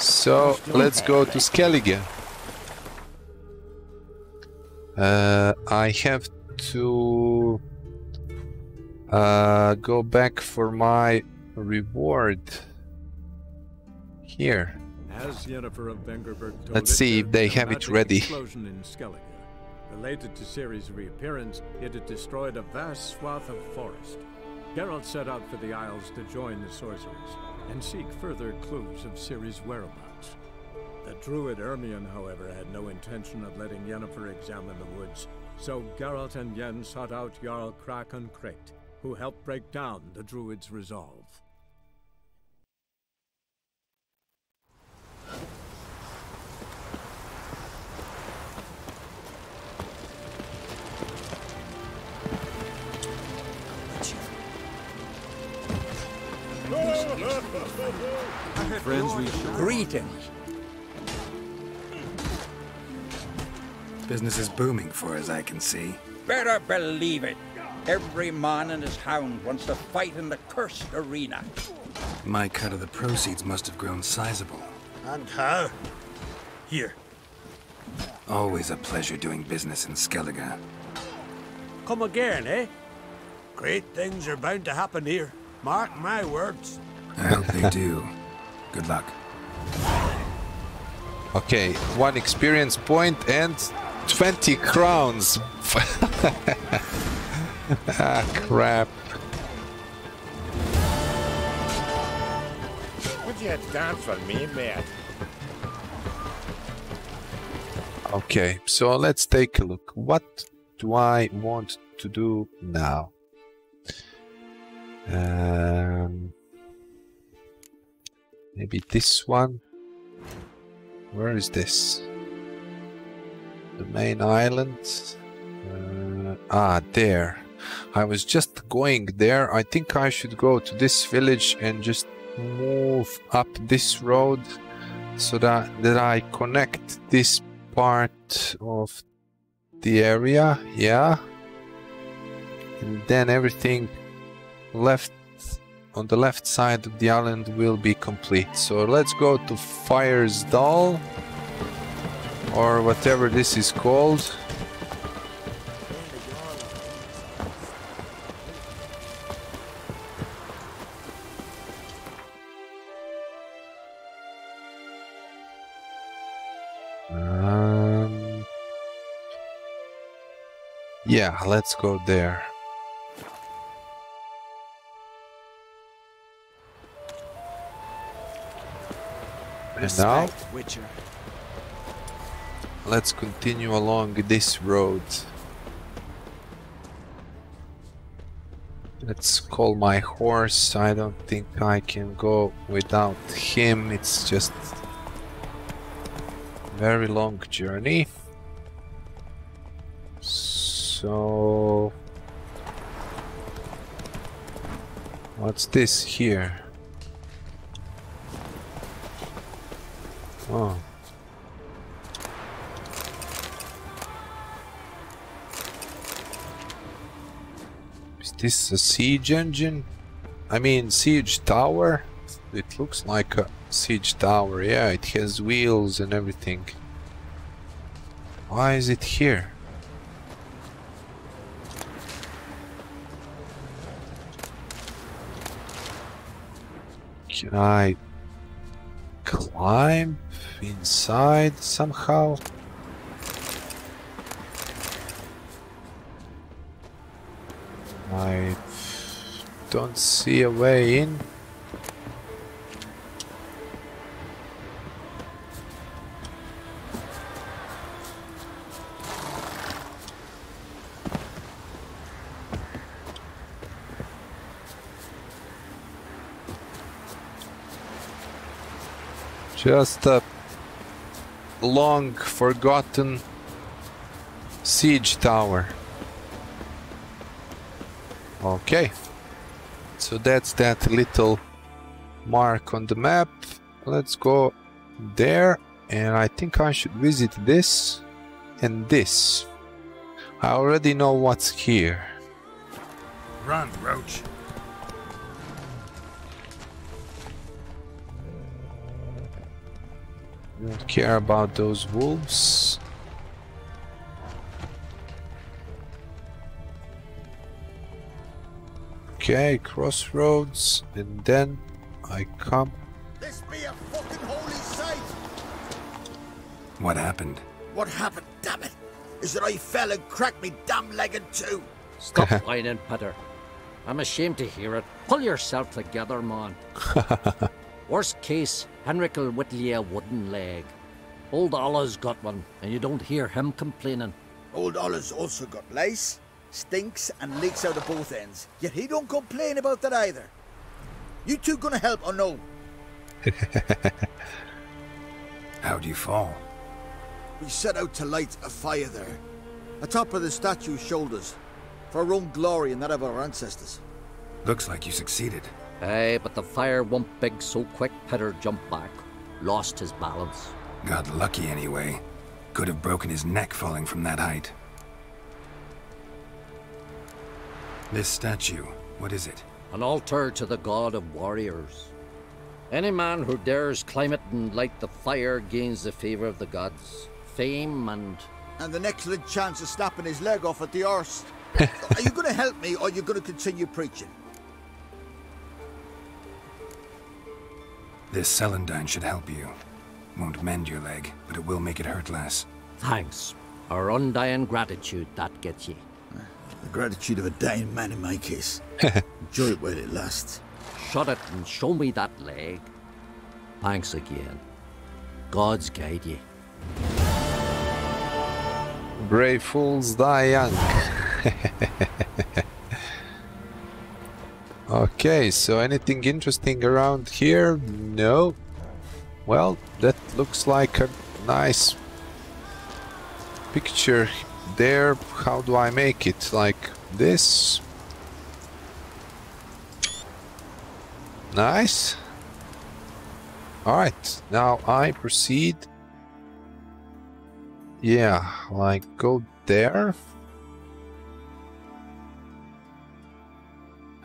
So let's go to Skellige. Uh, I have to uh, go back for my reward here. As Yennefer of Vengerberg told Let's see if they had been a have it ready. Explosion in Skellige. Related to Ciri's reappearance, it had destroyed a vast swath of forest. Geralt set out for the Isles to join the sorcerers and seek further clues of Ciri's whereabouts. The druid Ermion, however, had no intention of letting Yennefer examine the woods, so Geralt and Yen sought out Jarl Crach an Craite, who helped break down the druid's resolve. Friends we Greetings. Business is booming for as I can see. Better believe it. Every man and his hound wants to fight in the cursed arena. My cut of the proceeds must have grown sizable. And how? Here, Always a pleasure doing business in Skellige. come again, eh? Great things are bound to happen here. Mark my words. I hope they do. Good luck. Okay, one experience point and 20 crowns. ah, crap. Would you dance for me, mate? Okay, so let's take a look. What do I want to do now? Um, maybe this one. Where is this? The main island. Uh, ah, there. I was just going there. I think I should go to this village and just move up this road so that that I connect this part of the area. Yeah. And then everything left on the left side of the island will be complete. So let's go to Fyresdal or whatever this is called. Um, yeah, let's go there. And now, Witcher. let's continue along this road. Let's call my horse. I don't think I can go without him. It's just very long journey. So what's this here? Oh. Is this a siege engine? I mean siege tower? It looks like a siege tower, yeah, it has wheels and everything. Why is it here? Can I climb inside somehow? I don't see a way in. Just a long forgotten siege tower. Okay. So that's that little mark on the map. Let's go there and I think I should visit this and this. I already know what's here. Run, Roach. Care about those wolves. Okay, crossroads, and then I come. This be a fucking holy site! What happened? What happened, damn it? Is that I fell and cracked me damn leg in two? Stop whining, Peter. I'm ashamed to hear it. Pull yourself together, man. Worst case, Henrik'll whittle you a wooden leg. Old Ollah's got one, and you don't hear him complaining. Old Ollah's also got lice, stinks, and leaks out of both ends. Yet he don't complain about that either. You two gonna help or no? How'd you fall? We set out to light a fire there, atop of the statue's shoulders, for our own glory and that of our ancestors. Looks like you succeeded. Aye, but the fire went big so quick Peter jumped back, lost his balance. Got lucky anyway. Could have broken his neck falling from that height. This statue, what is it? An altar to the god of warriors. Any man who dares climb it and light the fire gains the favor of the gods, fame and And an excellent chance of snapping his leg off at the arse. are you gonna help me or are you gonna continue preaching? This celandine should help you. Won't mend your leg, but it will make it hurt less. thanks. Our undying gratitude that gets ye. The gratitude of a dying man in my case. Enjoy it while it lasts. Shut it and show me that leg. Thanks again. God's guide ye. Brave fools die young. okay, so anything interesting around here? No. Well, that looks like a nice picture there. How do I make it? Like this? Nice. Alright, now I proceed yeah, like go there.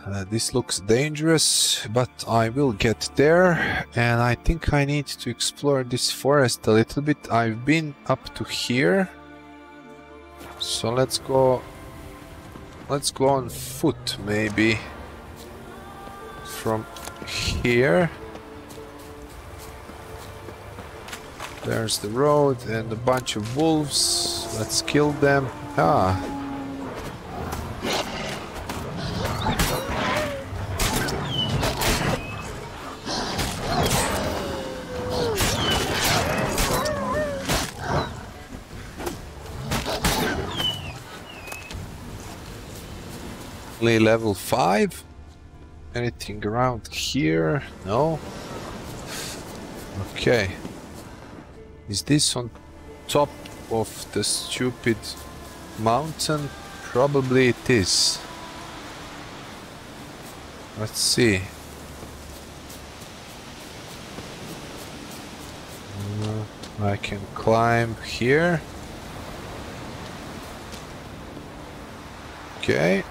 Uh, this looks dangerous, but I will get there. And I think I need to explore this forest a little bit. I've been up to here. So let's go... Let's go on foot, maybe. From here. There's the road and a bunch of wolves. Let's kill them. Ah. Level 5? Anything around here? No? Okay. Is this on top of the stupid mountain? Probably it is. Let's see. Uh, I can climb here. Okay.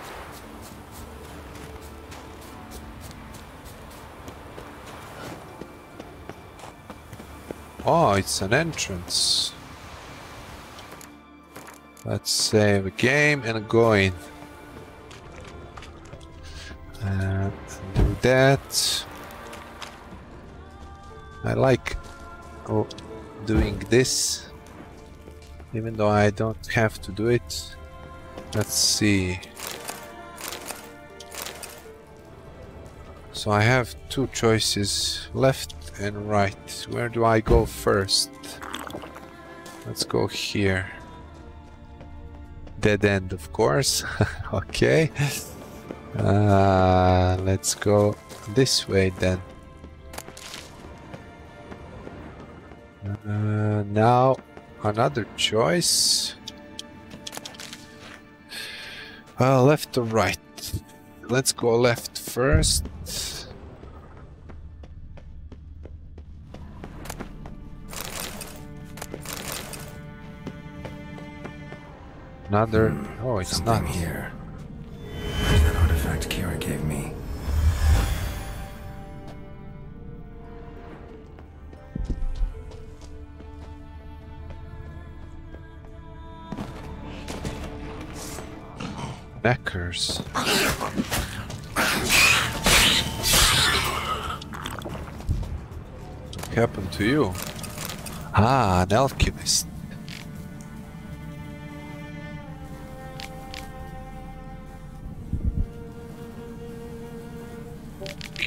Oh, it's an entrance. Let's save a game and go in. And do that. I like oh, doing this, even though I don't have to do it. Let's see. So I have two choices, left and right. Where do I go first? Let's go here. Dead end, of course. okay. Uh, let's go this way then. Uh, now, another choice. Uh, left or right? Let's go left first. Another. Hmm. Oh, it's Something not here. That artifact Keira gave me. Beckers. What happened to you? Ah, an alchemist.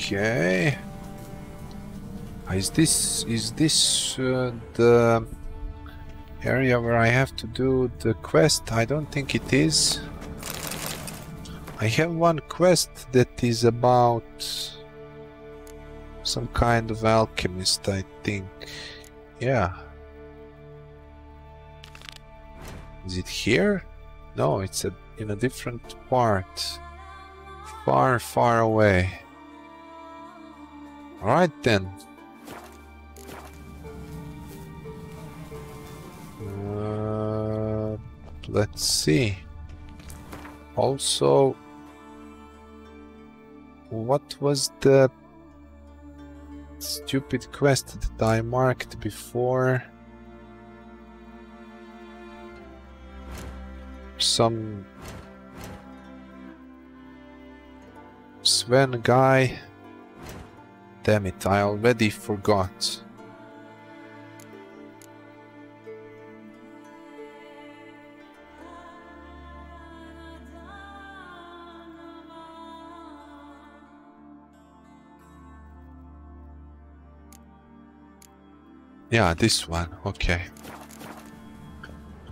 Okay. Ah, Is this is this uh, the area where I have to do the quest? I don't think it is. I have one quest that is about some kind of alchemist, I think. Yeah. Is it here? No, it's a, in a different part. Far, far away. Alright then. Uh, let's see. Also, what was the stupid quest that I marked before? Some Sven guy. Damn it, I already forgot. Yeah, this one. Okay.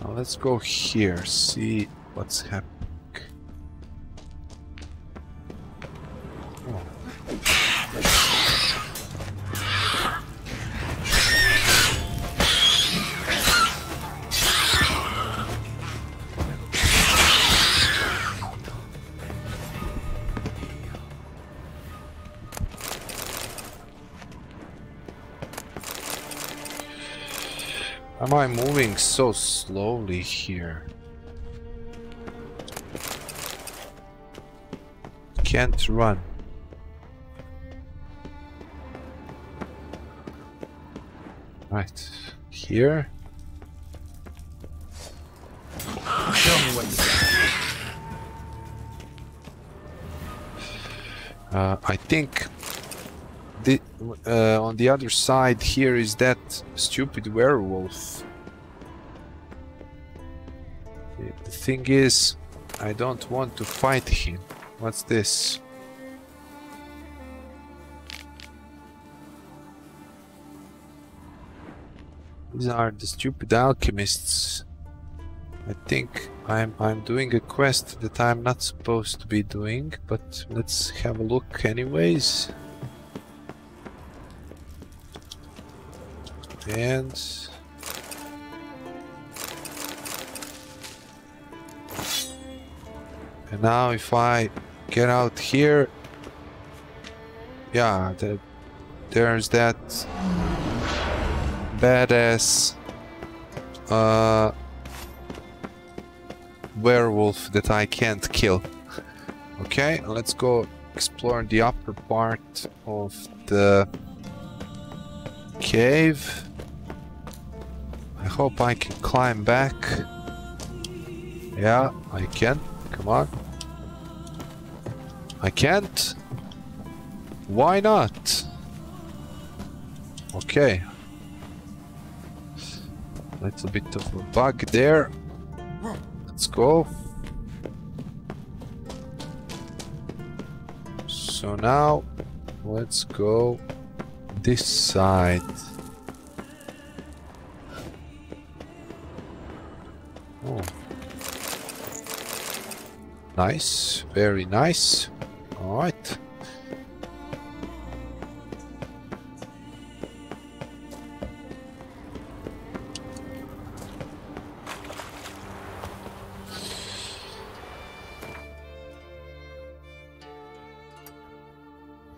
Now let's go here, see what's happening. I moving so slowly here? Can't run. Right, here. Uh, I think the, uh, on the other side here is that stupid werewolf. The thing is, I don't want to fight him. What's this? These are the stupid alchemists. I think I'm I'm doing a quest that I'm not supposed to be doing, but let's have a look anyways. And and now if I get out here, yeah, the, there's that badass uh, werewolf that I can't kill. Okay, let's go explore the upper part of the cave. Hope I can climb back. Yeah, I can. Come on. I can't. Why not? Okay. Little bit of a bug there. Let's go. So now, let's go this side. Nice, very nice. All right.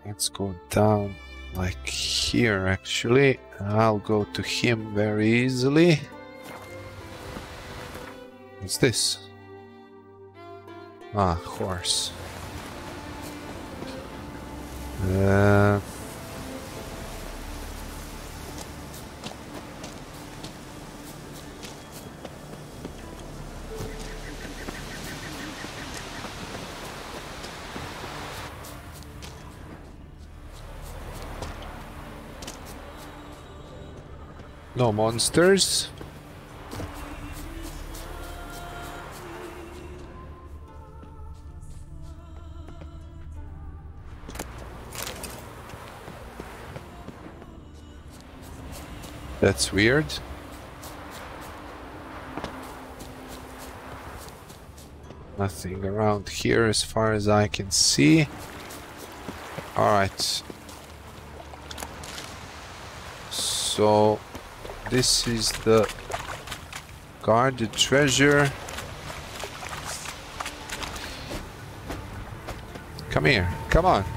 Let's go down like here actually. I'll go to him very easily. What's this? Ah, of course. Uh... No monsters. That's weird. Nothing around here as far as I can see. Alright. So, this is the guarded treasure. Come here, come on.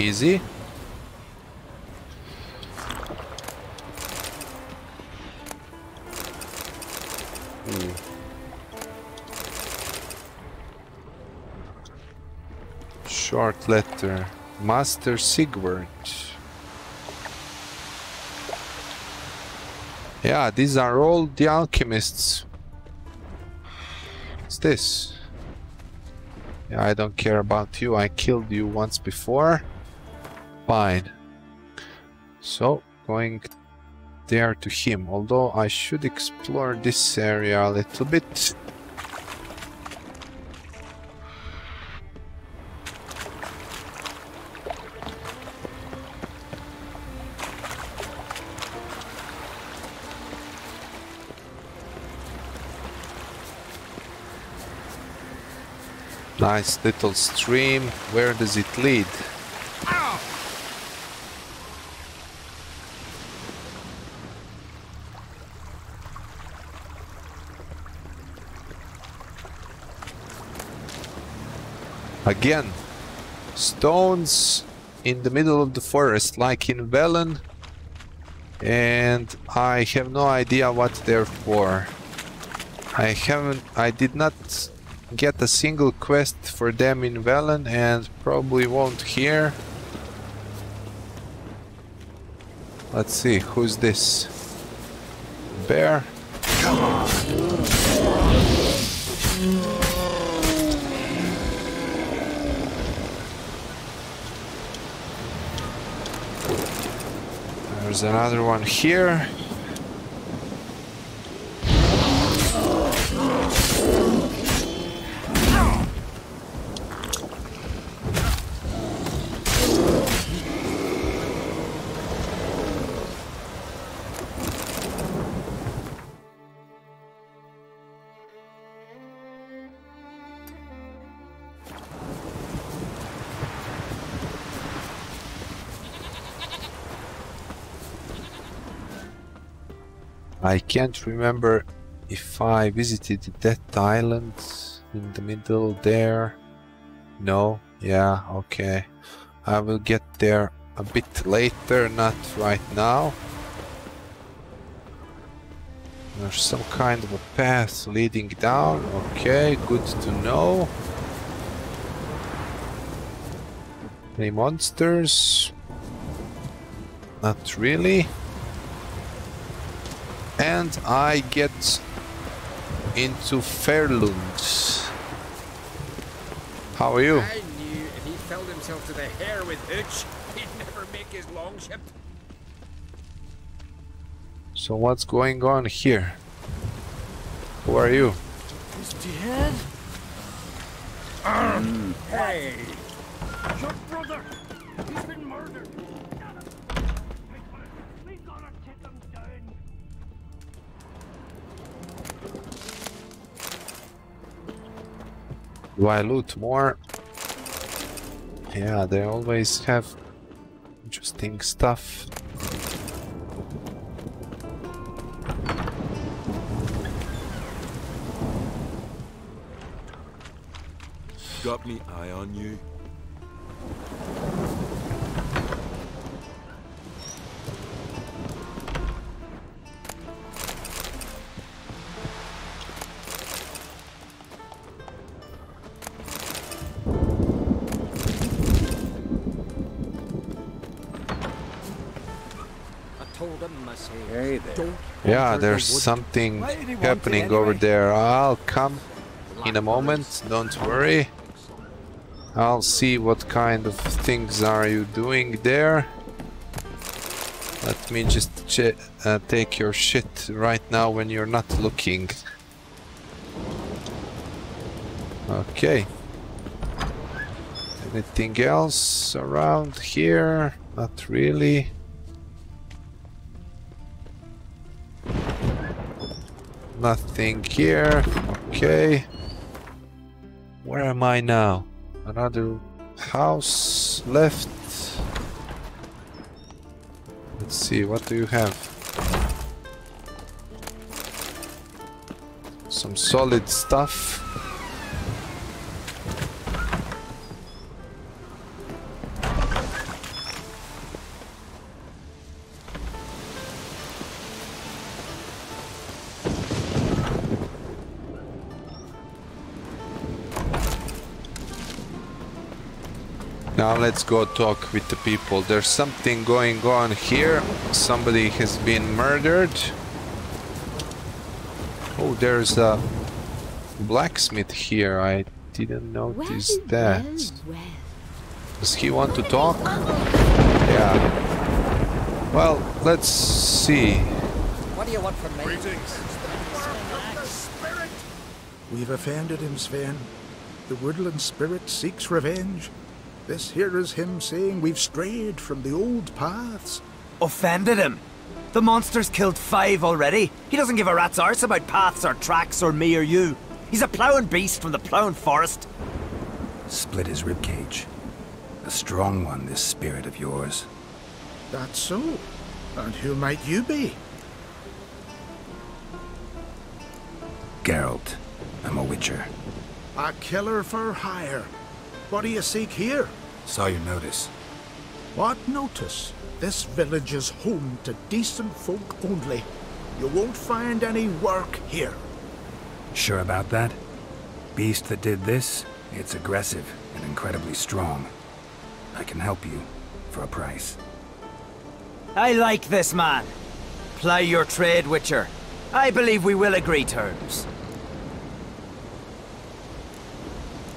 Easy. Hmm. Short letter. Master Sigurd. Yeah, these are all the alchemists. What's this? Yeah, I don't care about you. I killed you once before. Fine. So, going there to him. Although I should explore this area a little bit. Nice little stream. Where does it lead? Again, stones in the middle of the forest like in Velen and I have no idea what they're for. I haven't, I did not get a single quest for them in Velen and probably won't here. Let's see, who's this? Bear? There's another one here. I can't remember if I visited that island in the middle there. No, yeah, okay. I will get there a bit later, not right now. There's some kind of a path leading down. Okay, good to know. Any monsters? Not really and I get into Fayrlund. How are you? I knew if he filled himself to the hair with hooch, he'd never make his longship. So what's going on here? Who are you? Is dead? Um, hey! Your brother! He's been Do I loot more? Yeah, they always have interesting stuff. Got me eye on you. Yeah, there's something Why did he want it happening over there. I'll come in a moment, don't worry. I'll see what kind of things are you doing there. Let me just uh, take your shit right now when you're not looking. Okay. Anything else around here? Not really. Nothing here. Okay. Where am I now? Another house left. Let's see, what do you have? Some solid stuff. Now let's go talk with the people. There's something going on here. Somebody has been murdered. Oh, there's a blacksmith here. I didn't notice well, that. Well, well. Does he want to talk? Yeah. Well, let's see. What do you want from me? We've offended him, Sven. The woodland spirit seeks revenge. This here is him saying we've strayed from the old paths. Offended him? The monster's killed five already. He doesn't give a rat's arse about paths or tracks or me or you. He's a ploughing beast from the ploughing forest. Split his ribcage. A strong one, this spirit of yours. That's so. And who might you be? Geralt. I'm a witcher. A killer for hire. What do you seek here? Saw your notice. What notice? This village is home to decent folk only. You won't find any work here. Sure about that? Beast that did this, it's aggressive and incredibly strong. I can help you for a price. I like this man. Ply your trade, Witcher. I believe we will agree terms.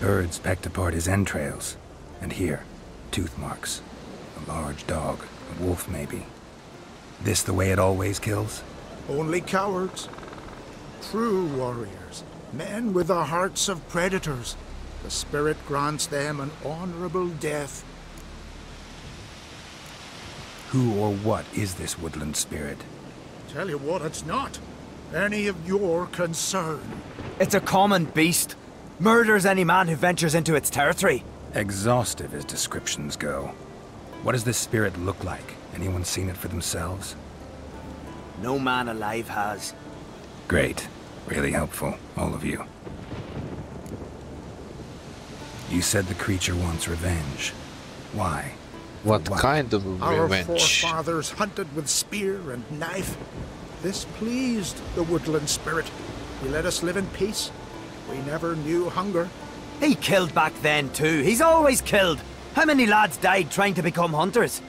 Birds pecked apart his entrails. And here, tooth marks. A large dog, a wolf maybe. This the way it always kills? Only cowards. True warriors. Men with the hearts of predators. The spirit grants them an honorable death. Who or what is this woodland spirit? Tell you what, it's not. Any of your concern. It's a common beast. Murders any man who ventures into its territory. Exhaustive as descriptions go. What does this spirit look like? Anyone seen it for themselves? No man alive has. Great. Really helpful, all of you. You said the creature wants revenge. Why? What, what? kind of revenge? Our forefathers hunted with spear and knife. This pleased the woodland spirit. He let us live in peace. We never knew hunger. He killed back then too. He's always killed. How many lads died trying to become hunters?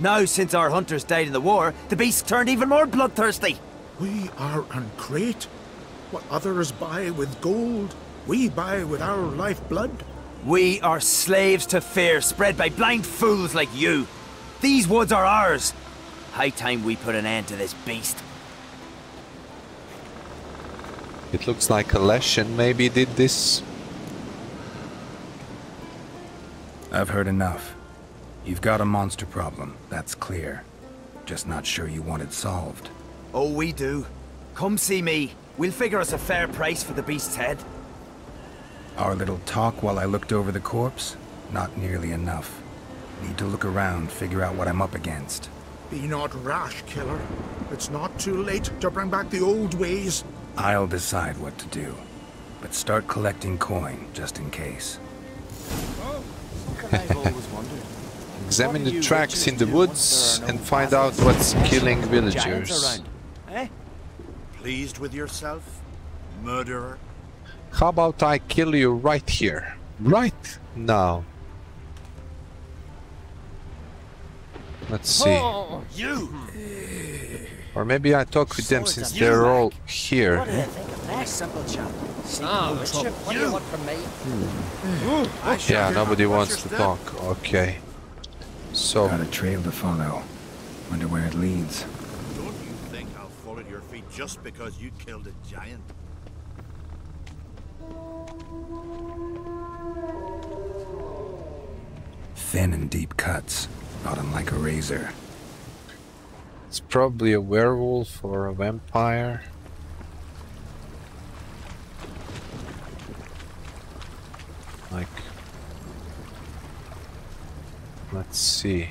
Now, since our hunters died in the war, the beast turned even more bloodthirsty. We are great. What others buy with gold, we buy with our lifeblood. We are slaves to fear spread by blind fools like you. These woods are ours. High time we put an end to this beast. It looks like a Leshen maybe did this. I've heard enough. You've got a monster problem, that's clear. Just not sure you want it solved. Oh, we do. Come see me. We'll figure us a fair price for the beast's head. Our little talk while I looked over the corpse? Not nearly enough. Need to look around, figure out what I'm up against. Be not rash, killer. It's not too late to bring back the old ways. I'll decide what to do. But start collecting coin, just in case. Oh, Examine the tracks in the woods and find out what's killing villagers. Eh? Pleased with yourself, murderer? How about I kill you right here? Right now. Let's see. Oh, you! Or maybe I talk with them since they're all here. What do you think of that? Simple chap. Ah, Richard, what do you want from me? Yeah, nobody wants to talk. Okay. So, Got a trail to follow. Wonder where it leads. Don't you think I'll fall at your feet just because you killed a giant? Thin and deep cuts. Not unlike a razor. it's probably a werewolf or a vampire. Like, let's see.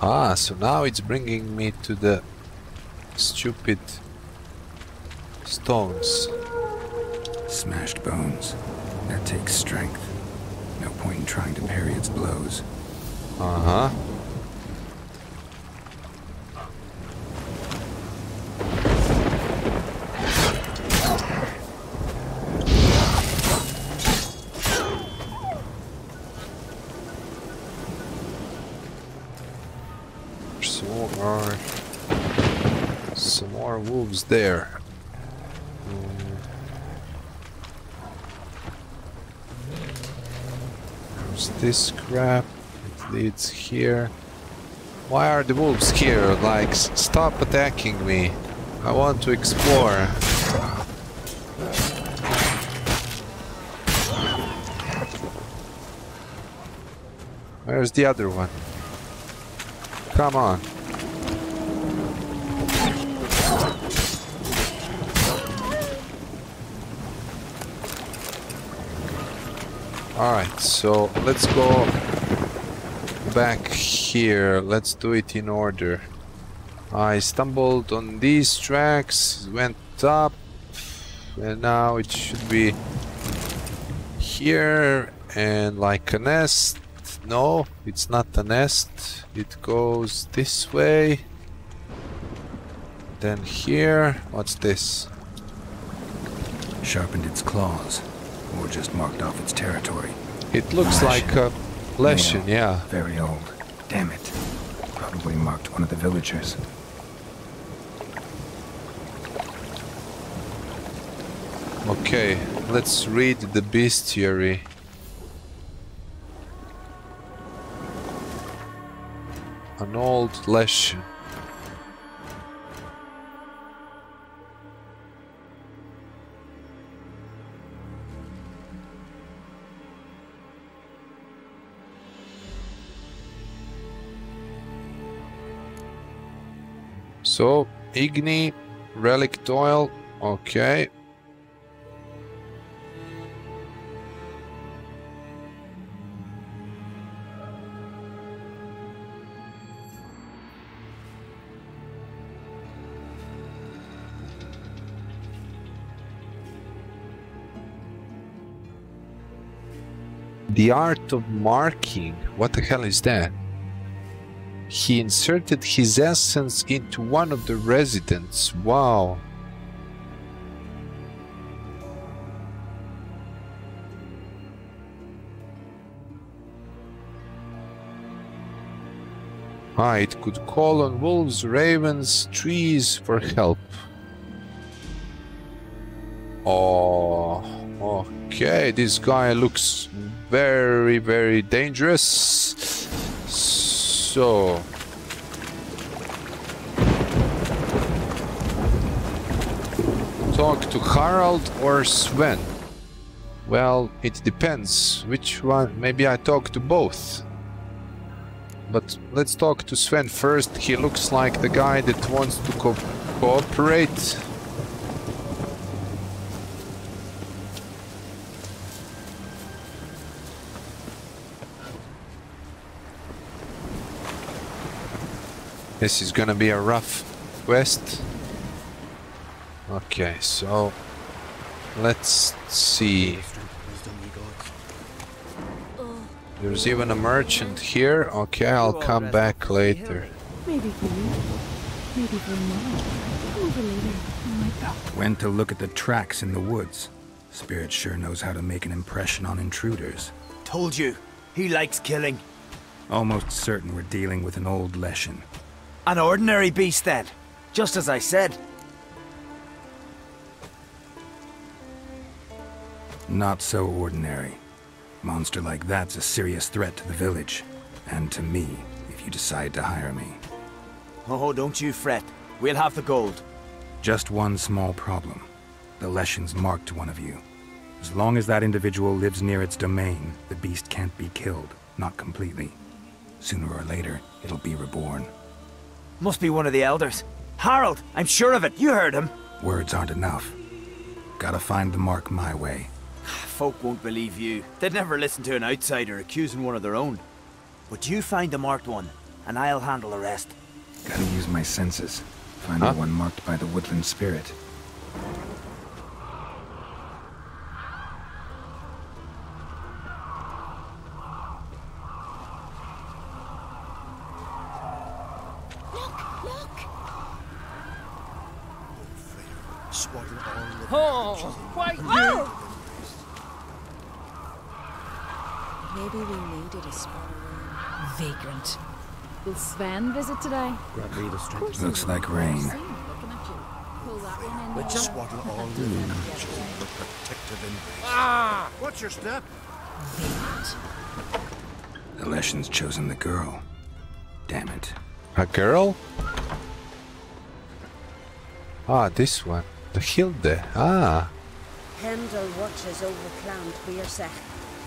Ah, so now it's bringing me to the stupid stones. Smashed bones. That takes strength. No point in trying to parry its blows. Uh wolves there. There's this crap. It leads here. Why are the wolves here? Like, stop attacking me. I want to explore. Where's the other one? Come on. Alright, so let's go back here. Let's do it in order. I stumbled on these tracks, went up, and now it should be here and like a nest. No, it's not a nest. It goes this way. Then here. What's this? Sharpened its claws. Or just marked off its territory. It looks like uh, a Leshen, Male, yeah. Very old. Damn it. Probably marked one of the villagers. Okay, let's read the bestiary. An old Leshen. So, Igni, Relict Oil, okay. The art of marking. What the hell is that? He inserted his essence into one of the residents. Wow. Ah, it could call on wolves, ravens, trees for help. Oh, okay. This guy looks very, very dangerous. So. Talk to Harald or Sven? Well, it depends. Which one? Maybe I talk to both. But let's talk to Sven first. He looks like the guy that wants to co cooperate. This is gonna be a rough quest. Okay, so let's see. There's even a merchant here. Okay, I'll come back later. Maybe for you. Maybe for another. Come over later. I might help. Went to look at the tracks in the woods. Spirit sure knows how to make an impression on intruders. Told you. He likes killing. Almost certain we're dealing with an old Leshen. An ordinary beast then. Just as I said. Not so ordinary. Monster like that's a serious threat to the village. And to me, if you decide to hire me. Oh, don't you fret. We'll have the gold. Just one small problem. The Leshens marked one of you. As long as that individual lives near its domain, the beast can't be killed. Not completely. Sooner or later, it'll be reborn. Must be one of the elders. Harold, I'm sure of it. You heard him. Words aren't enough. Gotta find the mark my way. Folk won't believe you. They'd never listen to an outsider accusing one of their own. But you find the marked one, and I'll handle the rest. Gotta use my senses. Find the one marked by the woodland spirit. Swaddle all the Oh, why you? Maybe we needed a spot of rain. Vagrant. Will Sven visit today? Grant me the Of course he Looks like rain. I've seen him looking at you. Pull that one in Let's there. swaddle all the the protective embrace. Ah! What's your step? The Leshen's chosen the girl. Damn it. A girl? Ah, this one. The Hilde. Ah. Pendle watches over Clan Beersech,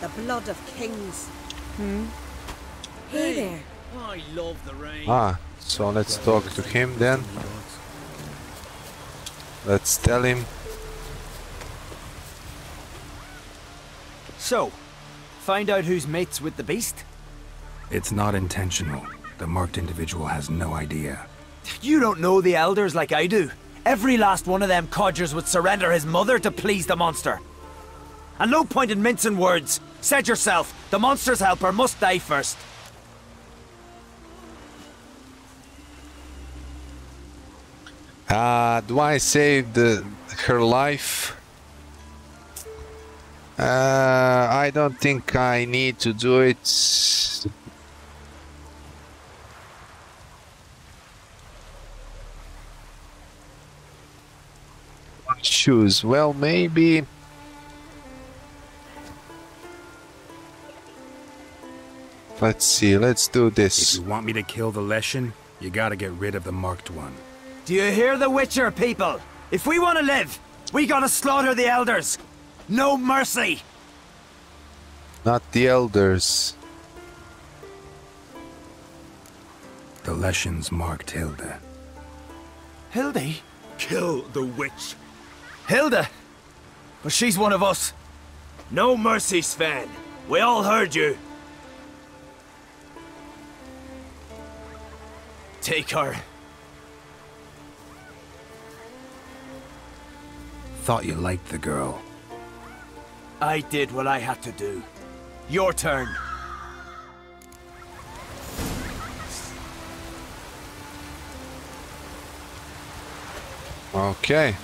the blood of kings. Hmm? Hey there. I love the rain. Ah, so let's talk to him then. Let's tell him. So, find out who's mates with the beast? It's not intentional. The marked individual has no idea. You don't know the elders like I do. Every last one of them codgers would surrender his mother to please the monster. And no point in mincing words. Said yourself, the monster's helper must die first. Uh, do I save the, her life? Uh, I don't think I need to do it. Choose. Well, maybe. Let's see. Let's do If this. you want me to kill the Leshen, you gotta get rid of the marked one. Do you hear the Witcher, people? If we want to live, we gotta slaughter the elders. No mercy. Not the elders. The Leshen's marked Hilda. Hildy? Kill the witch. Hilda? But she's one of us. No mercy, Sven. We all heard you. Take her. Thought you liked the girl. I did what I had to do. Your turn. Okay.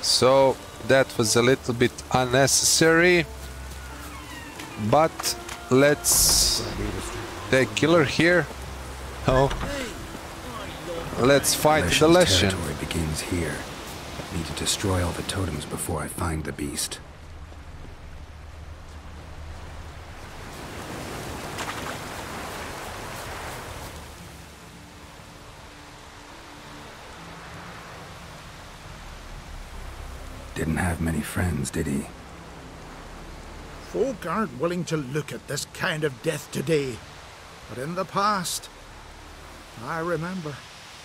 So that was a little bit unnecessary. But let's take killer here. Oh. Let's fight the Leshen's Leshen. territory begins here. Need to destroy all the totems before I find the beast. Didn't have many friends, did he? Folk aren't willing to look at this kind of death today. But in the past, I remember,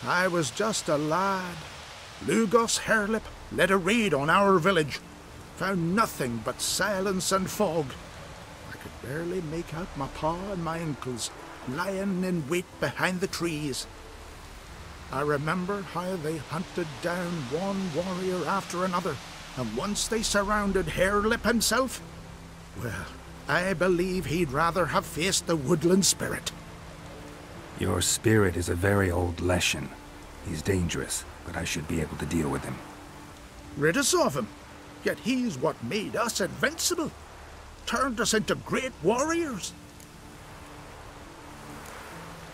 I was just a lad. Lugos Herlip led a raid on our village. Found nothing but silence and fog. I could barely make out my pa and my uncles lying in wait behind the trees. I remember how they hunted down one warrior after another, and once they surrounded Hairlip himself, well, I believe he'd rather have faced the woodland spirit. Your spirit is a very old Leshen. He's dangerous, but I should be able to deal with him. Rid us of him, yet he's what made us invincible, turned us into great warriors.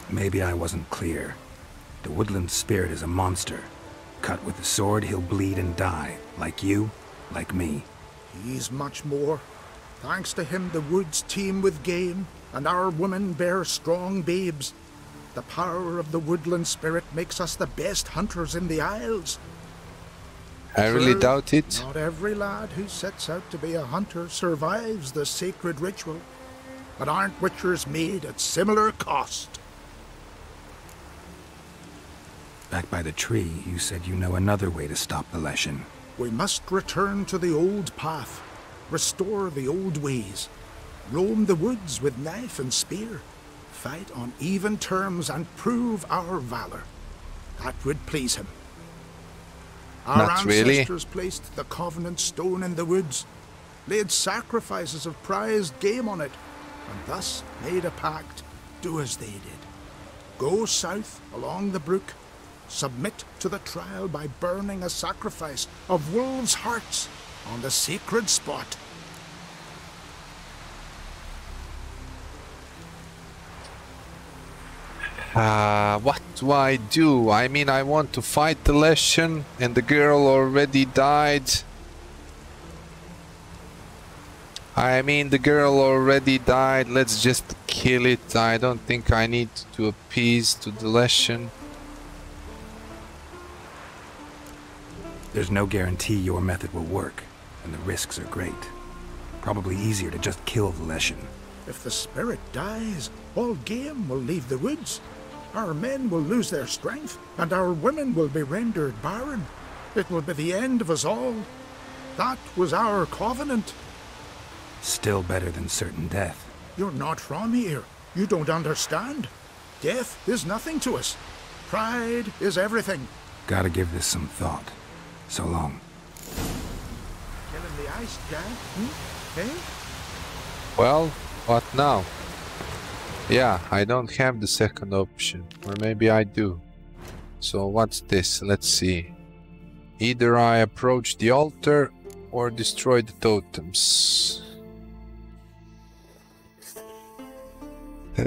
Maybe I wasn't clear. The woodland spirit is a monster. Cut with the sword, he'll bleed and die. Like you, like me. He's much more. Thanks to him, the woods teem with game, and our women bear strong babes. The power of the woodland spirit makes us the best hunters in the Isles. I really doubt it. Not every lad who sets out to be a hunter survives the sacred ritual. But aren't witchers made at similar cost? Back by the tree, you said you know another way to stop the Leshen. We must return to the old path, restore the old ways, roam the woods with knife and spear, fight on even terms and prove our valor. That would please him. Our Not really. ancestors placed the Covenant Stone in the woods, laid sacrifices of prized game on it, and thus made a pact, do as they did. Go south along the brook, submit to the trial by burning a sacrifice of wolves' hearts on the sacred spot. Uh, what do I do? I mean, I want to fight the Leshen, and the girl already died. I mean, the girl already died. Let's just kill it. I don't think I need to appease to the Leshen. There's no guarantee your method will work, and the risks are great. Probably easier to just kill the Leshen. If the spirit dies, all game will leave the woods. Our men will lose their strength, and our women will be rendered barren. It will be the end of us all. That was our covenant. Still better than certain death. You're not from here. You don't understand. Death is nothing to us. Pride is everything. Gotta give this some thought. So long. Killing the ice giant, hmm? Eh? Well, what now? Yeah, I don't have the second option. Or maybe I do. So what's this? Let's see. Either I approach the altar or destroy the totems. Um,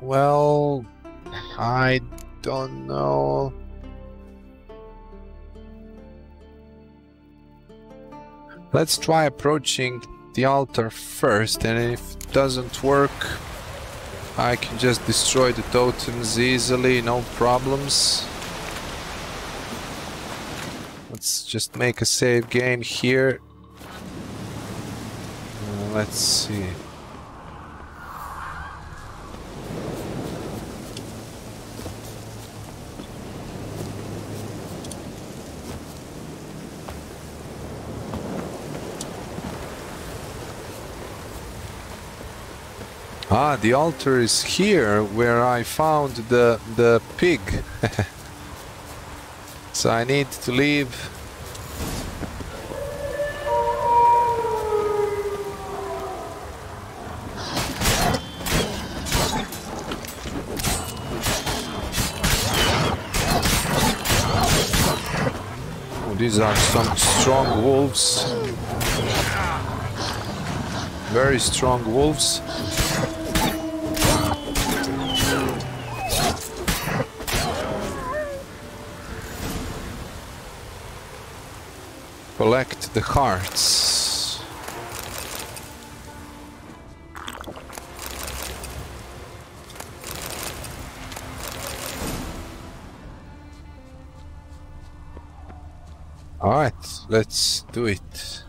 well, I don't know. Let's try approaching the altar first, and if it doesn't work, I can just destroy the totems easily, no problems. Let's just make a save game here. Uh, let's see. Ah, the altar is here where I found the the pig. so I need to leave. Oh, these are some strong wolves. Very strong wolves. Collect the hearts. Alright, let's do it.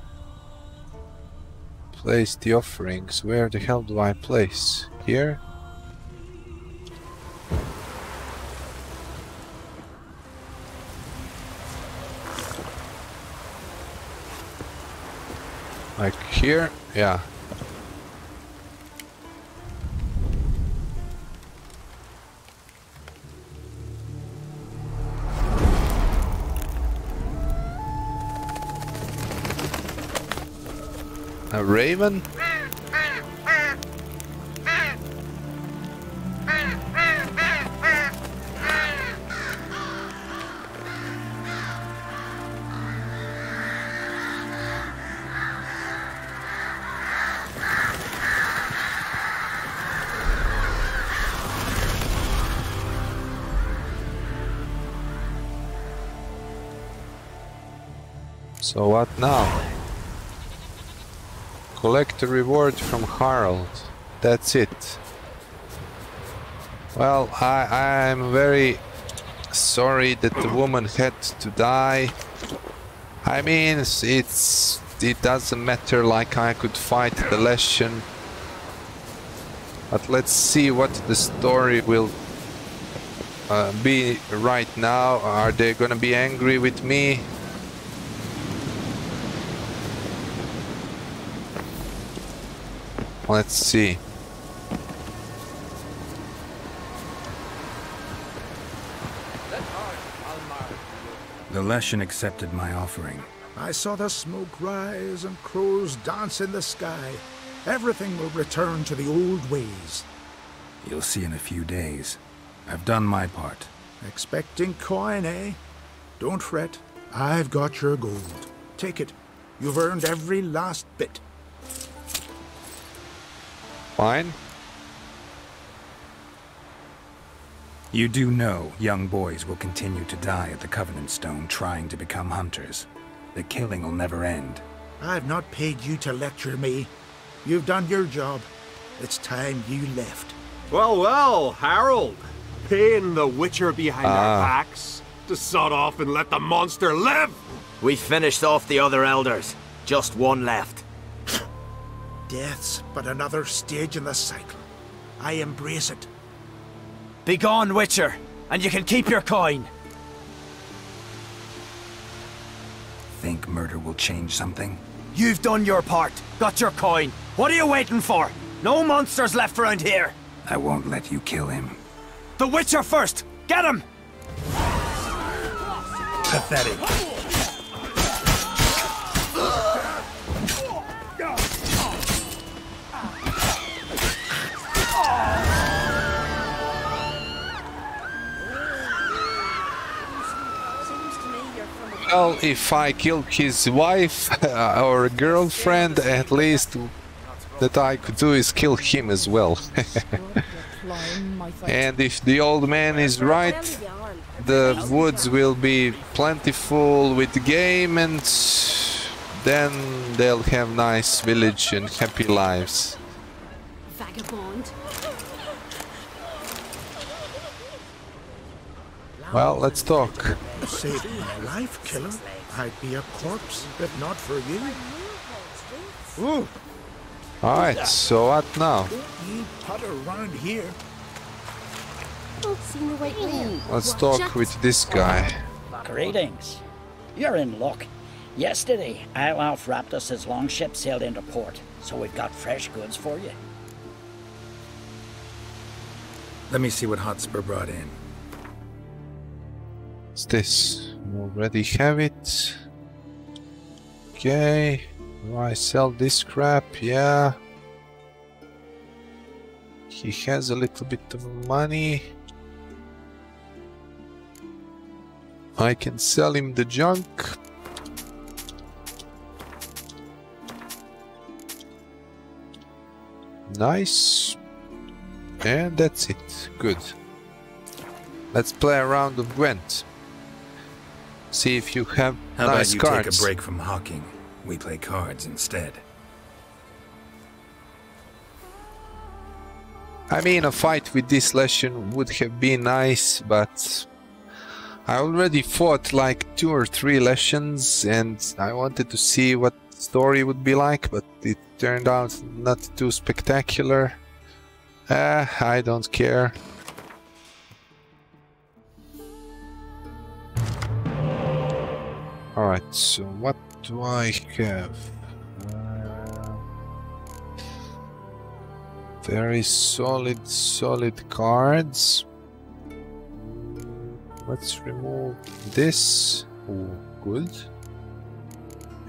Place the offerings. Where the hell do I place? Here? Like here? Yeah. A raven? So what now? Collect a reward from Harold. That's it. Well, I I'm very sorry that the woman had to die. I mean, it's, it doesn't matter. Like I could fight the Leshen, but let's see what the story will uh, be right now. Are they gonna be angry with me? Let's see. The Leshen accepted my offering. I saw the smoke rise and crows dance in the sky. Everything will return to the old ways. You'll see in a few days. I've done my part. Expecting coin, eh? Don't fret. I've got your gold. Take it. You've earned every last bit. Fine. You do know young boys will continue to die at the Covenant Stone trying to become hunters. The killing will never end. I've not paid you to lecture me. You've done your job. It's time you left. Well, well, Harold. Paying the Witcher behind Ah. our backs to sod off and let the monster live. We finished off the other elders. Just one left. Death's but another stage in the cycle. I embrace it. Be gone, Witcher, and you can keep your coin. Think murder will change something? You've done your part. Got your coin. What are you waiting for? No monsters left around here. I won't let you kill him. The Witcher first. Get him. Pathetic. Well, if I kill his wife uh, or girlfriend, at least that I could do is kill him as well. and if the old man is right, the woods will be plentiful with game and then they'll have nice village and happy lives. Vagabond. Well, let's talk. You my life, killer. I'd be a corpse if not for you. Ooh, Alright, so what now? you putter around here. Seen the white whale. Let's talk with this guy. Greetings. You're in luck. Yesterday, Iolaf Raptus' longship sailed into port, so we've got fresh goods for you. Let me see what Hotspur brought in. What's this? Already have it. Okay. Do I sell this crap? Yeah. He has a little bit of money. I can sell him the junk. Nice. And that's it. Good. Let's play a round of Gwent. See if you have How nice about you cards. take a break from hawking? We play cards instead. I mean, a fight with this Leshen would have been nice, but I already fought like two or three Leshens, and I wanted to see what story would be like, but it turned out not too spectacular. Uh, I don't care. Alright, so what do I have? Uh, very solid, solid cards. Let's remove this. Oh, good.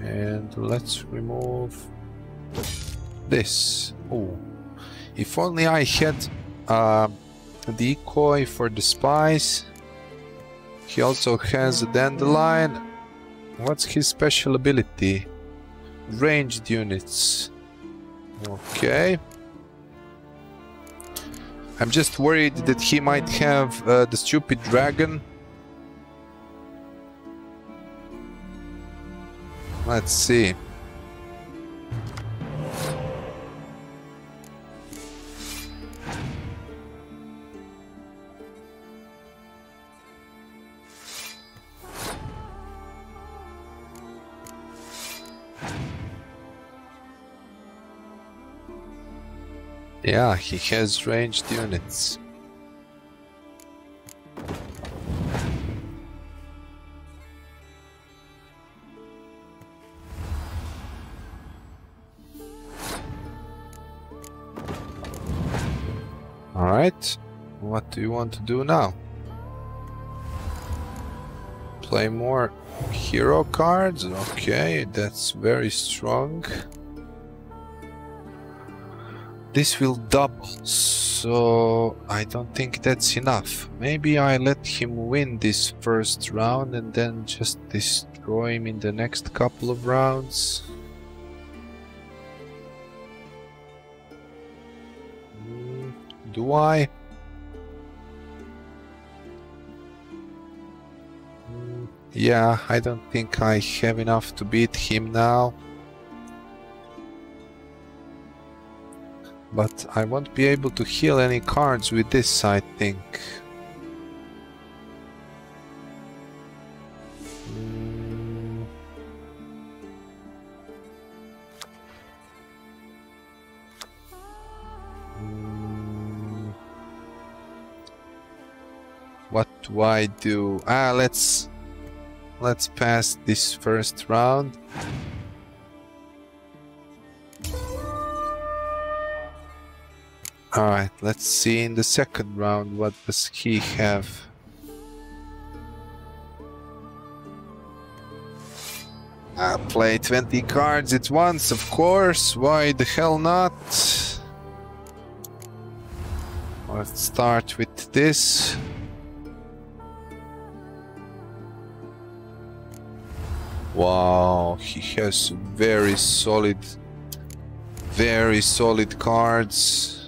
And let's remove this. Oh, if only I had uh, a decoy for the spies. He also has a dandelion. What's his special ability? Ranged units. Okay. I'm just worried that he might have uh, the stupid dragon. Let's see. Yeah, he has ranged units. Alright, what do you want to do now? Play more hero cards? Okay, that's very strong. This will double, so I don't think that's enough. Maybe I let him win this first round and then just destroy him in the next couple of rounds. Do I? Yeah, I don't think I have enough to beat him now. But I won't be able to heal any cards with this, I think. What do I do? Ah, let's let's pass this first round. Alright, let's see in the second round what does he have. I play 20 cards at once, of course. Why the hell not? Let's start with this. Wow, he has very solid, very solid cards.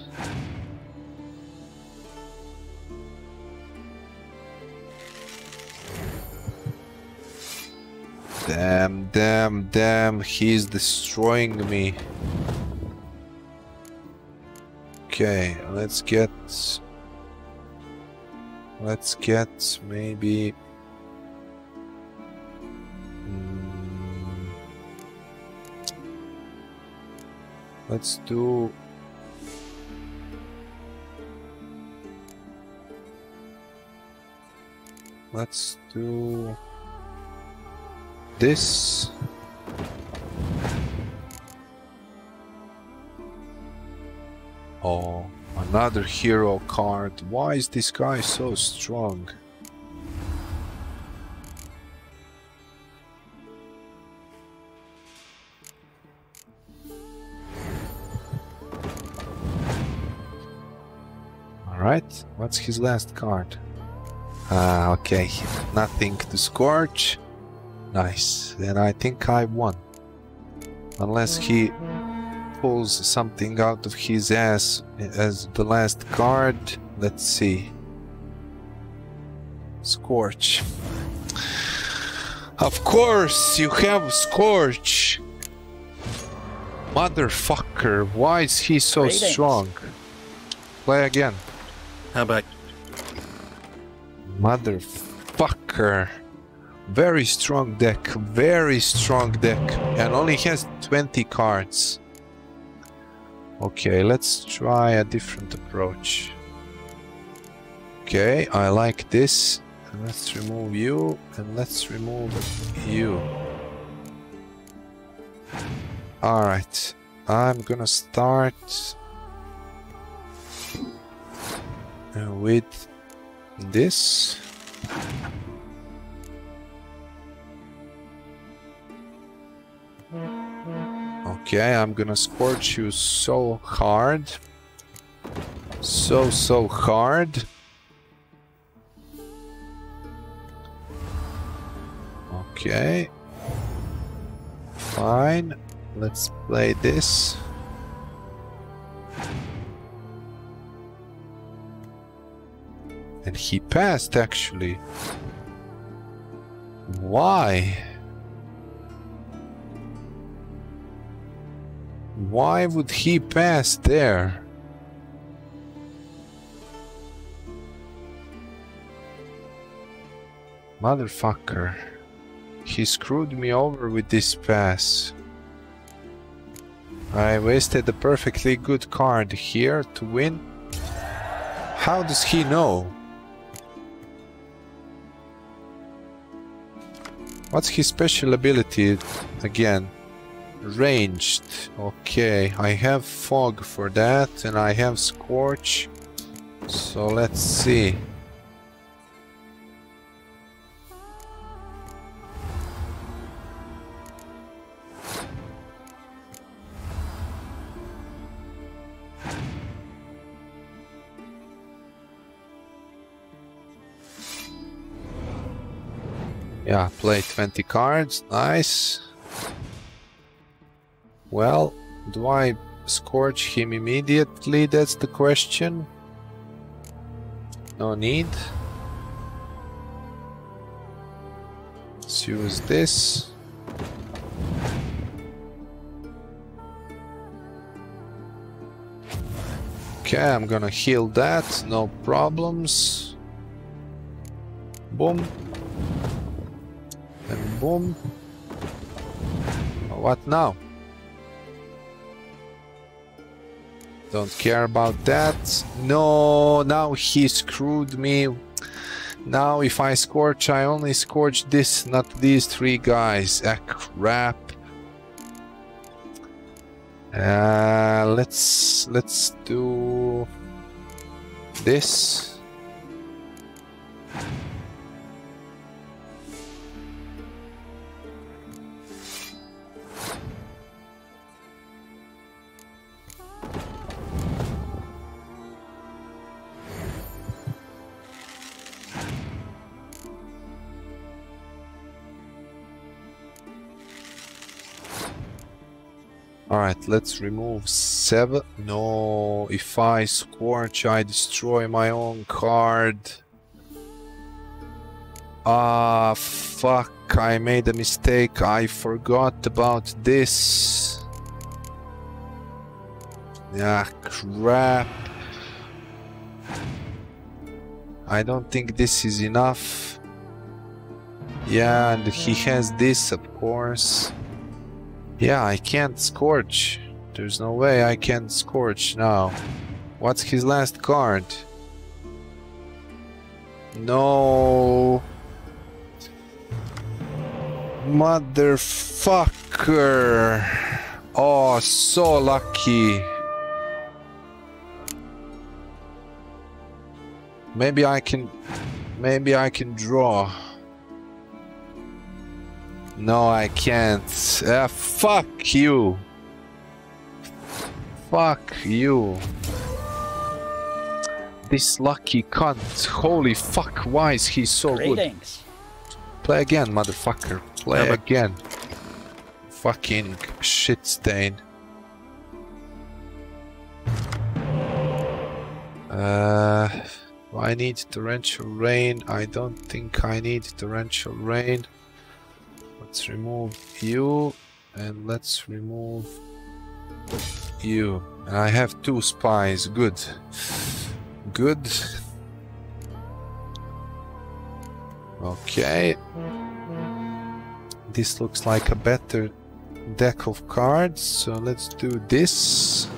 Damn, damn, he's destroying me. Okay, let's get... Let's get maybe... Mm, Let's do... Let's do... This... Oh, another hero card. Why is this guy so strong? Alright, what's his last card? Ah, okay, nothing to scorch. Nice, then I think I won. Unless he pulls something out of his ass as the last card. Let's see. Scorch. Of course, you have Scorch. Motherfucker, why is he so Greetings. strong? Play again. How about Motherfucker. Very strong deck, very strong deck, and only has 20 cards. Okay, let's try a different approach. Okay, I like this. And let's remove you, and let's remove you. Alright, I'm gonna start with this. Okay, I'm gonna scorch you so hard. So, so hard. Okay. Fine. Let's play this. And he passed actually. Why? Why would he pass there? Motherfucker. He screwed me over with this pass. I wasted a perfectly good card here to win. How does he know? What's his special ability again? Ranged. Okay, I have fog for that and I have scorch. So let's see. Yeah, play 20 cards. Nice. Well, do I scorch him immediately? That's the question. No need. Let's use this. Okay, I'm gonna heal that, no problems. Boom. And boom. What now? Don't care about that. No, now he screwed me. Now if I scorch, I only scorch this, not these three guys. Ah, crap. Uh, let's let's do this. Alright, let's remove seven. No, if I scorch, I destroy my own card. Ah, fuck, I made a mistake. I forgot about this. Ah, crap. I don't think this is enough. Yeah, and he has this, of course. Yeah, I can't scorch. There's no way I can scorch now. What's his last card? No. Motherfucker. Oh, so lucky. Maybe I can... Maybe I can draw. No, I can't. Uh, fuck you. Fuck you. This lucky cunt. Holy fuck, why is he so Greetings. good? Play again, motherfucker. Play again. Fucking shit stain. Uh, I need torrential rain. I don't think I need torrential rain. Let's remove you and let's remove you. And I have two spies. Good. Good. Okay. This looks like a better deck of cards, so let's do this.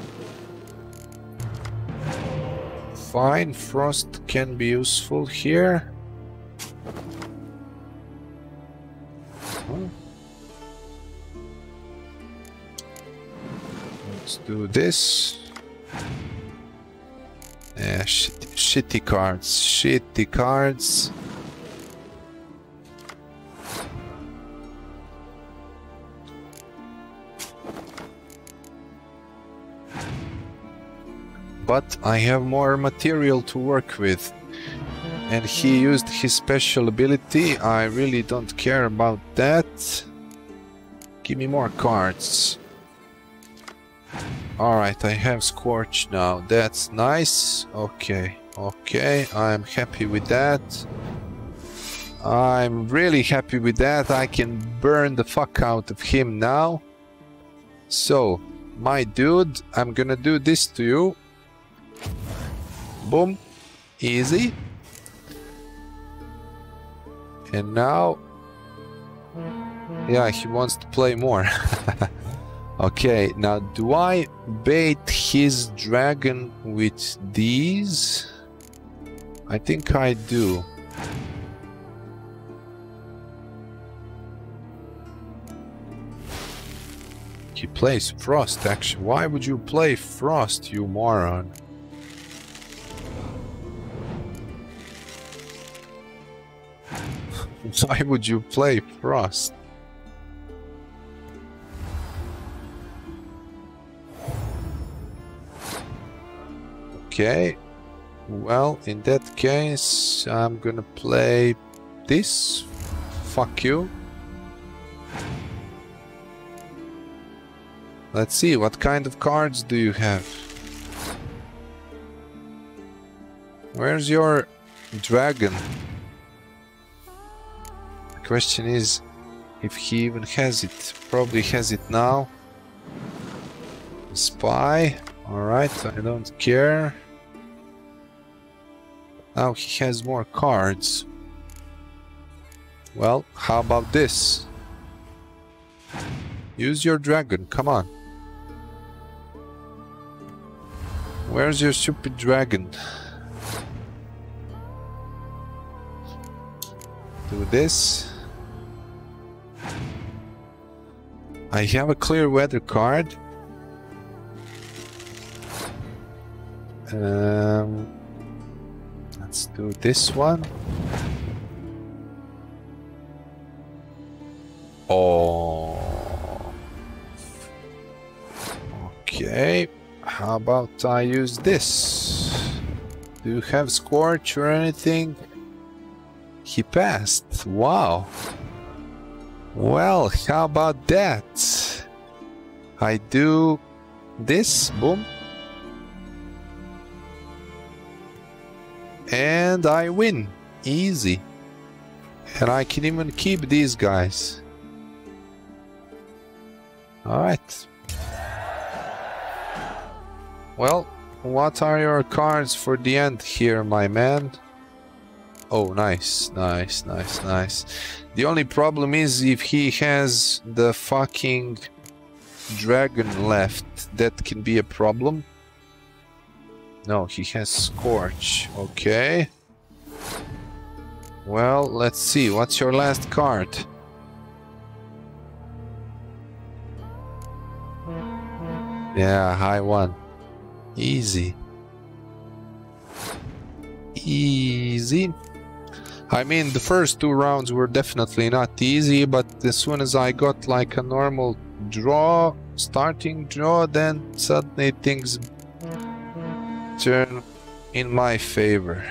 Fine, frost can be useful here. Let's do this. Yeah, shitty, shitty cards, shitty cards. But I have more material to work with. And he used his special ability. I really don't care about that. Give me more cards. Alright, I have Scorch now. That's nice. Okay, okay, I'm happy with that. I'm really happy with that. I can burn the fuck out of him now. So, my dude, I'm gonna do this to you. Boom. Easy. And now... Yeah, he wants to play more. okay, now do I bait his dragon with these? I think I do. He plays Frost, actually. Why would you play Frost, you moron? Why would you play Frost? Okay. Well, in that case, I'm gonna play this. Fuck you. Let's see, what kind of cards do you have? Where's your dragon? Question is if he even has it. Probably has it now. Spy. Alright, I don't care. Now he has more cards. Well, how about this? Use your dragon, come on. Where's your stupid dragon? Do this. I have a clear weather card. Um, let's do this one. Oh. Okay. How about I use this? Do you have Scorch or anything? He passed. Wow. Well, how about that? I do this. Boom. And I win. Easy. And I can even keep these guys. Alright. Well, what are your cards for the end here, my man? Oh, nice, nice, nice, nice. The only problem is if he has the fucking dragon left, that can be a problem. No, he has Scorch. Okay. Well, let's see. What's your last card? Yeah, high one. Easy. Easy. I mean, the first two rounds were definitely not easy, but as soon as I got like a normal draw, starting draw, then suddenly things turn in my favor.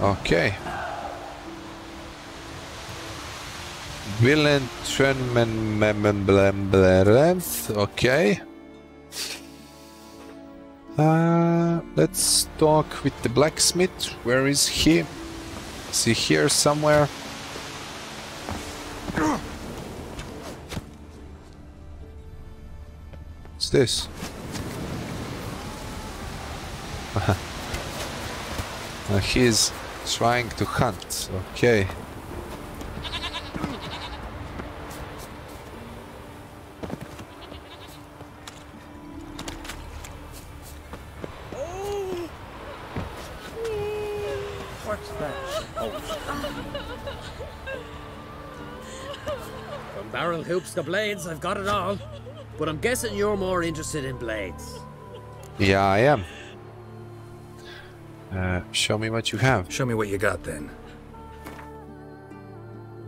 Okay. Villain Trenmenblemblem. Okay. Uh, let's talk with the blacksmith. Where is he? Is he here somewhere? What's this? uh, he's trying to hunt. Okay. What's that? From barrel hoops to blades, I've got it all. But I'm guessing you're more interested in blades. Yeah, I am. Uh, show me what you have. Show me what you got then.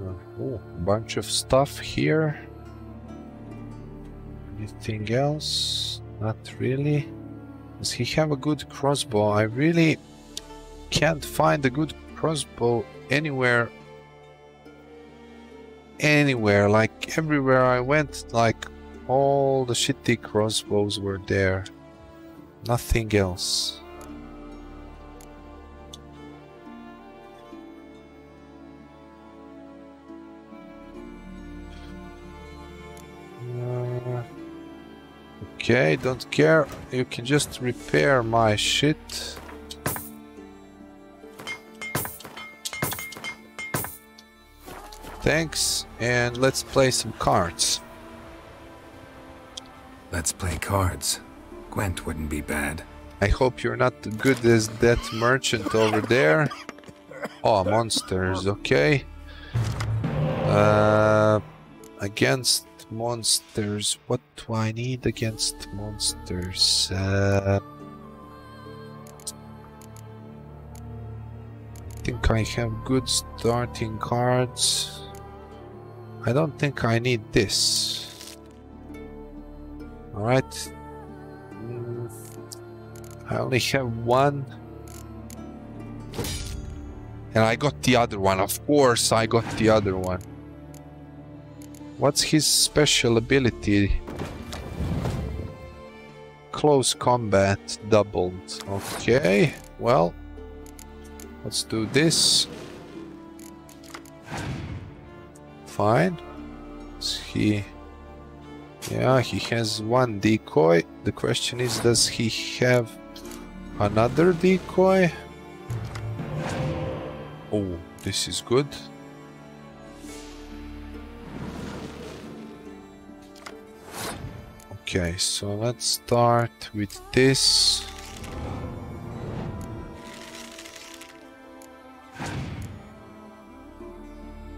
Uh, oh, bunch of stuff here. Anything else? Not really. Does he have a good crossbow? I really can't find a good crossbow anywhere anywhere like everywhere I went like all the shitty crossbows were there nothing else uh, Okay, don't care. You can just repair my shit. Thanks, and let's play some cards. Let's play cards. Gwent wouldn't be bad. I hope you're not good as that merchant over there. Oh, monsters, okay. Uh, against monsters, what do I need against monsters? Uh, I think I have good starting cards. I don't think I need this. Alright. Mm, I only have one. And I got the other one. Of course, I got the other one. What's his special ability? Close combat doubled. Okay, well, let's do this. Fine. Is he... Yeah, he has one decoy. The question is, does he have another decoy? Oh, this is good. Okay, so let's start with this.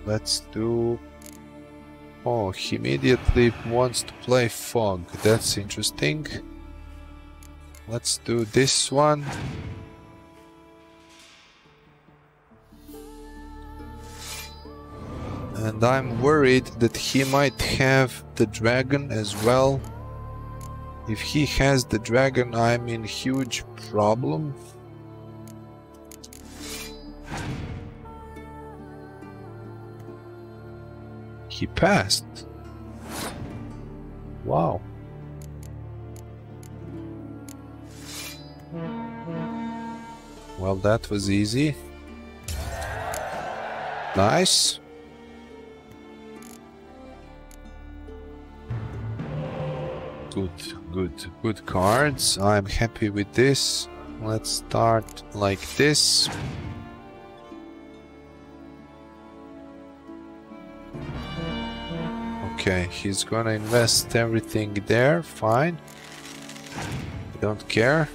Let's do... Oh, he immediately wants to play Fog. That's interesting. Let's do this one. And I'm worried that he might have the dragon as well. If he has the dragon, I'm in huge problem. He passed. Wow. Well, that was easy. Nice. Good, good, good cards. I'm happy with this. Let's start like this. Okay, he's gonna invest everything there, fine. Don't care.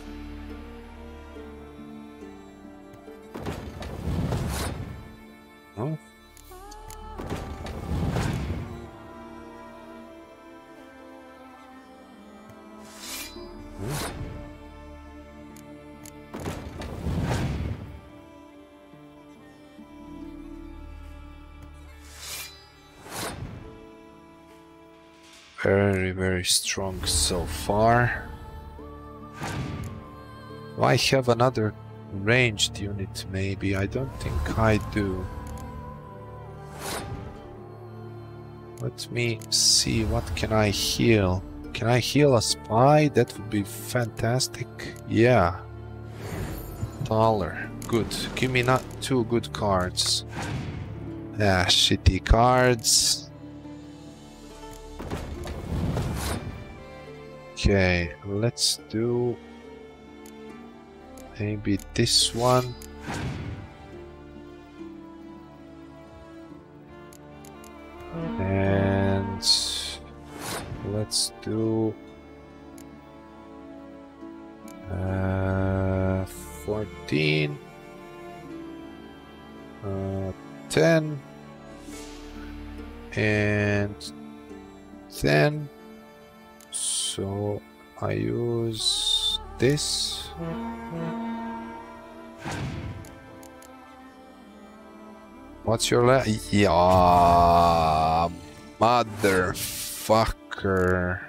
Very, strong so far. Do I have another ranged unit maybe? I don't think I do. Let me see, what can I heal? Can I heal a spy? That would be fantastic. Yeah. Taller. Good. Give me not two good cards. Ah, shitty cards. Okay, let's do maybe this one. And let's do uh, 14, uh, 10, and 10. I use this. What's your la- Yeah, motherfucker.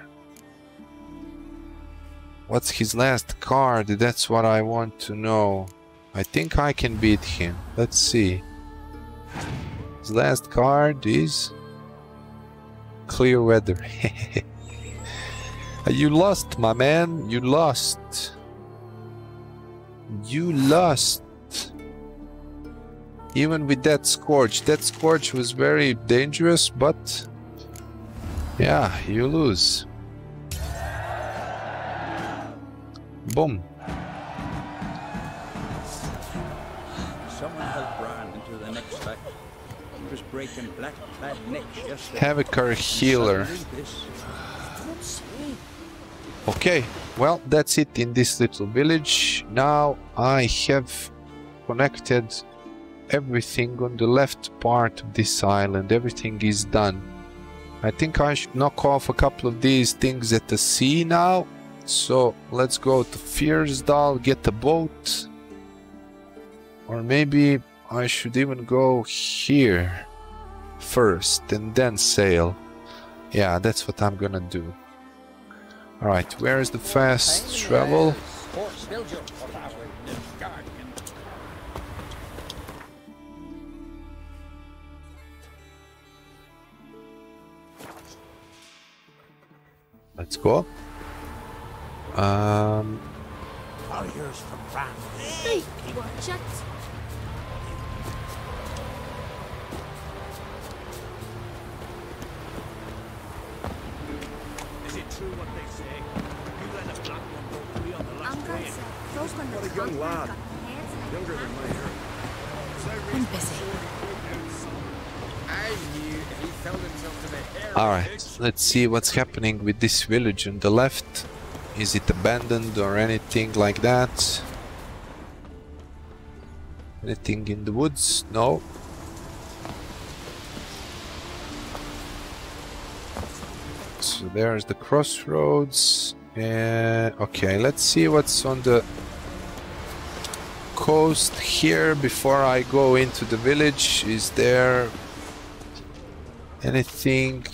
What's his last card? That's what I want to know. I think I can beat him. Let's see. His last card is clear weather. you lost, my man. You lost. You lost. Even with that Scorch. That Scorch was very dangerous, but... Yeah, you lose. Boom. Someone help Bran into the next fight. He was breaking black clad necks yesterday. And healer. Okay, well, that's it in this little village. Now I have connected everything on the left part of this island. Everything is done. I think I should knock off a couple of these things at the sea now. So let's go to Fyresdal, get a boat. Or maybe I should even go here first and then sail. Yeah, that's what I'm gonna do. Alright, where is the fast travel? Let's go. Um, from it. Is it true what they What a young lad. Younger than my hair. I'm busy. I knew he felt himself to the hair. Alright, let's see what's happening with this village on the left. Is it abandoned or anything like that? Anything in the woods? No. So there's the crossroads. Uh, okay, let's see what's on the coast here before I go into the village. Is there anything?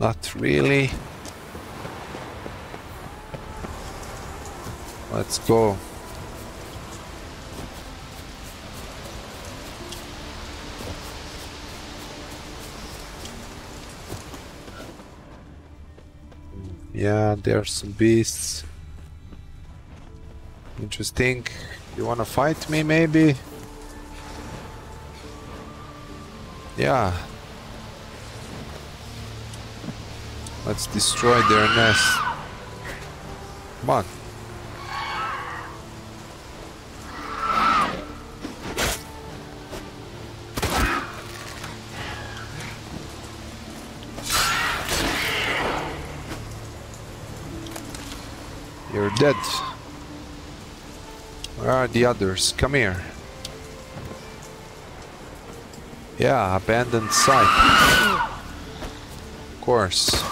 Not really. Let's go. Yeah, there are some beasts. Interesting. You wanna fight me, maybe? Yeah. Let's destroy their nest. Come on. You're dead. Where are the others? Come here. Yeah, abandoned site. Of course.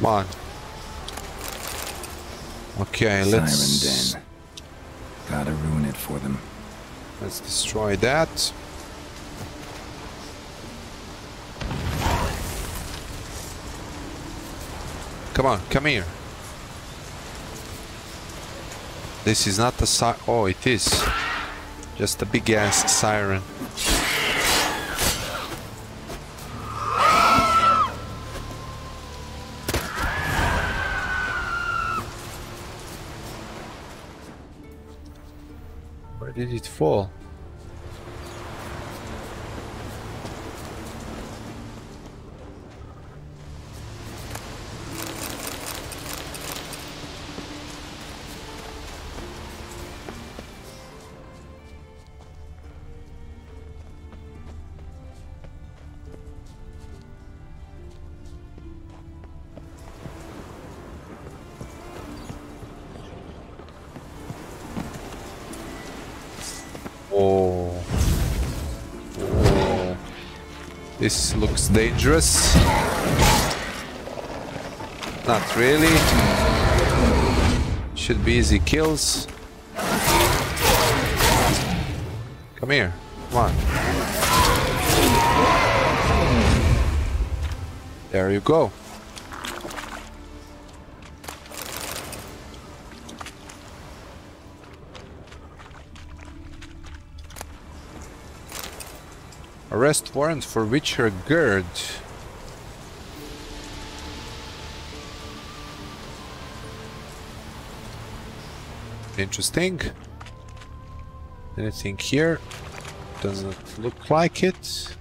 Come on. Okay, let's Siren Den. Gotta ruin it for them. let's destroy that. Come on, come here. This is not a si- Oh, it is. Just a big ass siren. Did it fall? This looks dangerous. Not really. Should be easy kills. Come here. Come on. There you go. Arrest warrant for Witcher Gerd. Interesting. Anything here? Doesn't look like it.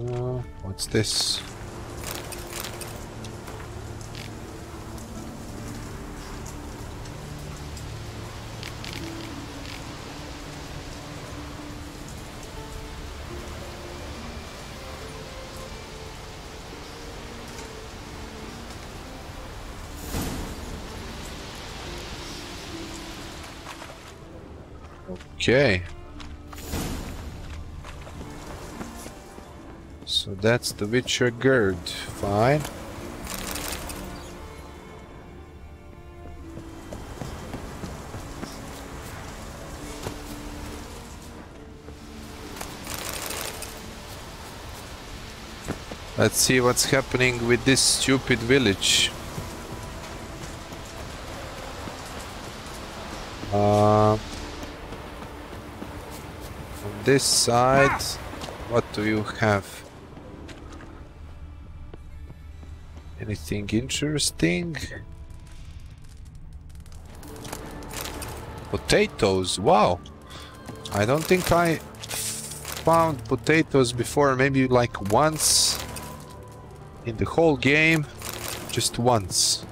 Uh, what's this? Okay. So that's the Witcher Gird. Fine. Let's see what's happening with this stupid village. This side, what do you have? Anything interesting? Potatoes, wow! I don't think I found potatoes before, maybe like once in the whole game, just once.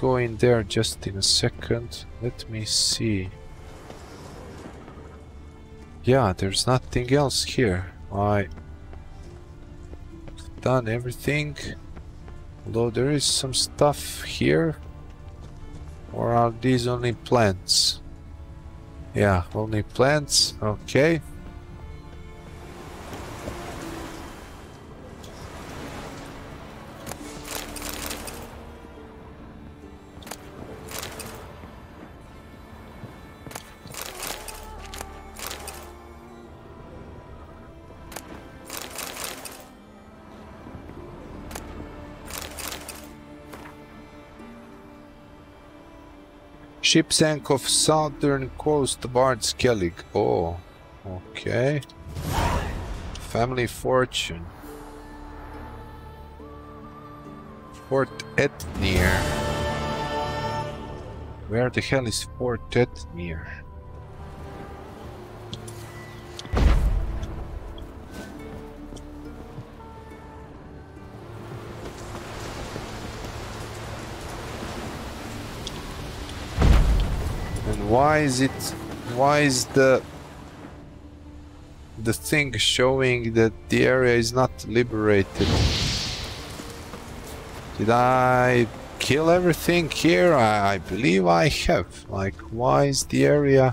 Go in there just in a second. Let me see. Yeah, there's nothing else here. I done everything. Although there is some stuff here. Or are these only plants? Yeah, only plants. Okay. Ship sank off southern coast Ard Skellige. Oh, okay. Family fortune. Fort Etnir. Where the hell is Fort Etnir? Why is it why is the the thing showing that the area is not liberated? Did I kill everything here? I, I believe I have. Like why is the area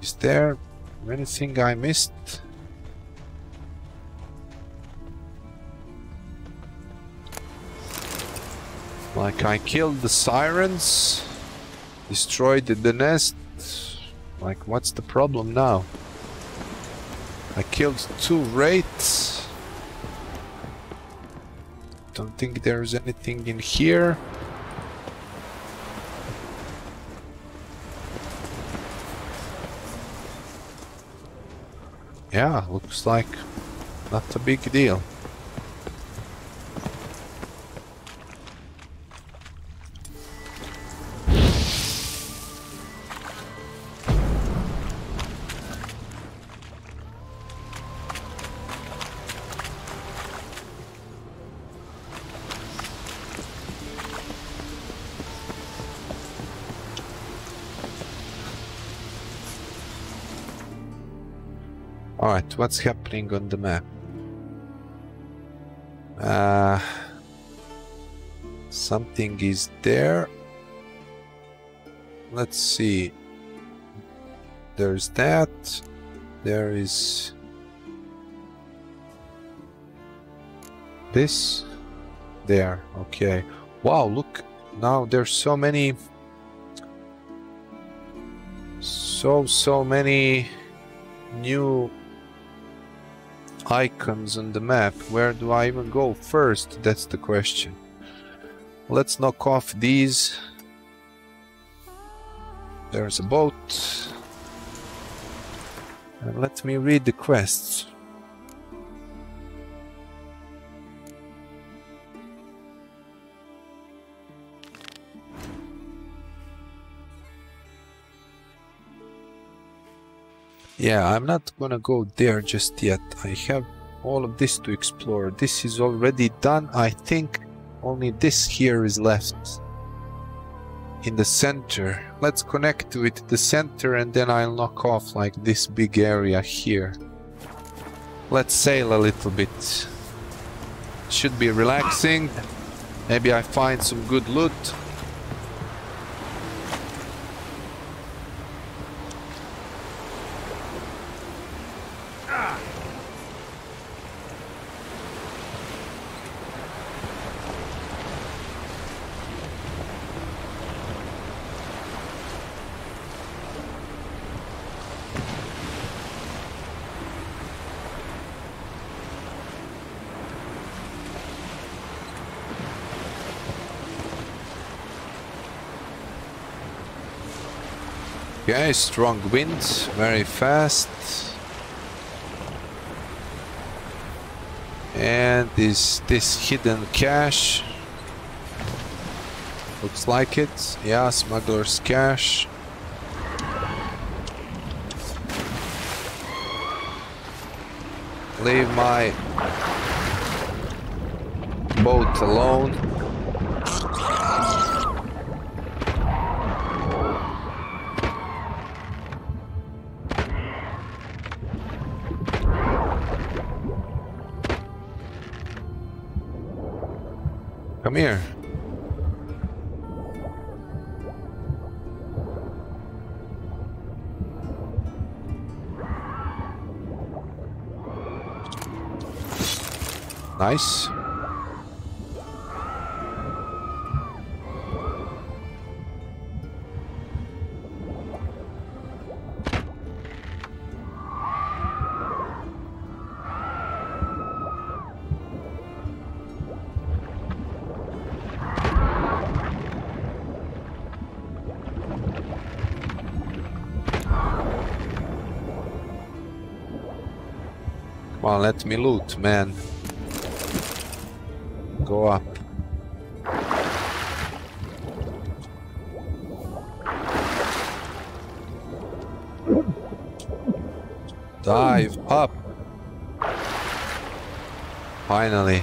Is there anything I missed? Like I killed the sirens, destroyed the nest. Like what's the problem now? I killed two wraiths. Don't think there's anything in here. Yeah, looks like not a big deal. What's happening on the map? Uh, something is there. Let's see. There's that. There is this. There. Okay. Wow, look. Now there's so many So, so many new icons on the map. Where do I even go first? That's the question. Let's knock off these. There's a boat. And let me read the quests. Yeah, I'm not gonna go there just yet. I have all of this to explore. This is already done. I think only this here is left. In the center. Let's connect to it, the center and then I'll knock off like this big area here. Let's sail a little bit. Should be relaxing. Maybe I find some good loot. Strong wind, very fast. And is this hidden cache? Looks like it. Yeah, smuggler's cache. Leave my boat alone. Nice. Let me loot, man. Go up. Dive up. Finally.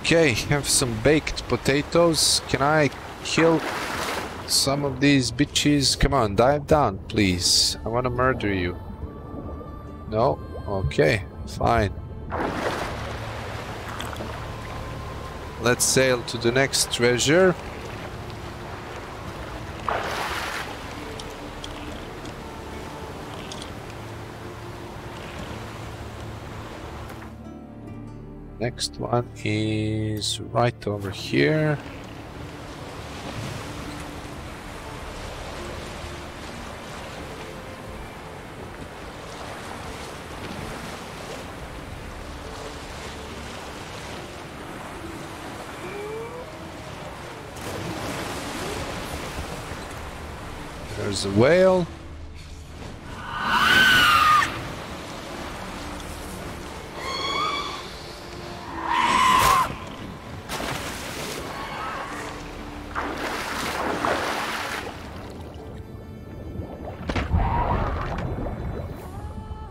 Okay, have some baked potatoes. Can I kill some of these bitches? Come on, dive down, please. I want to murder you. No? Okay, fine. Let's sail to the next treasure. Next one is right over here. There's a whale.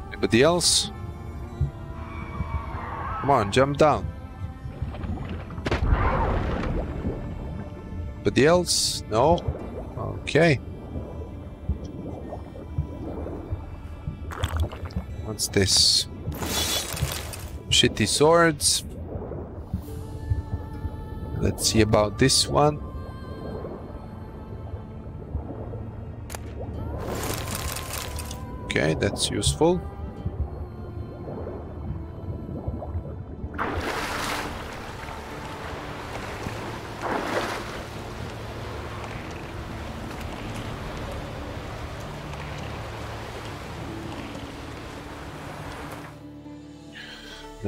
Anybody else? Come on, jump down. Anybody else? No? Okay. What's this? Shitty swords. Let's see about this one. Okay, that's useful.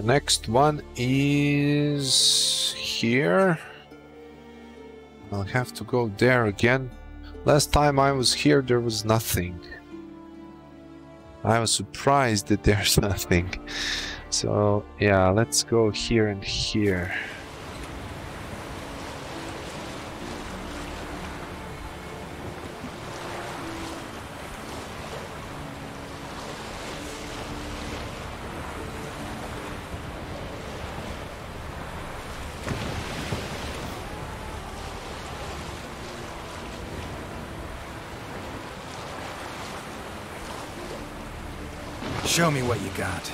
Next one is here. I'll have to go there again. Last time I was here, there was nothing. I was surprised that there's nothing. So, yeah, let's go here and here. Show me what you got.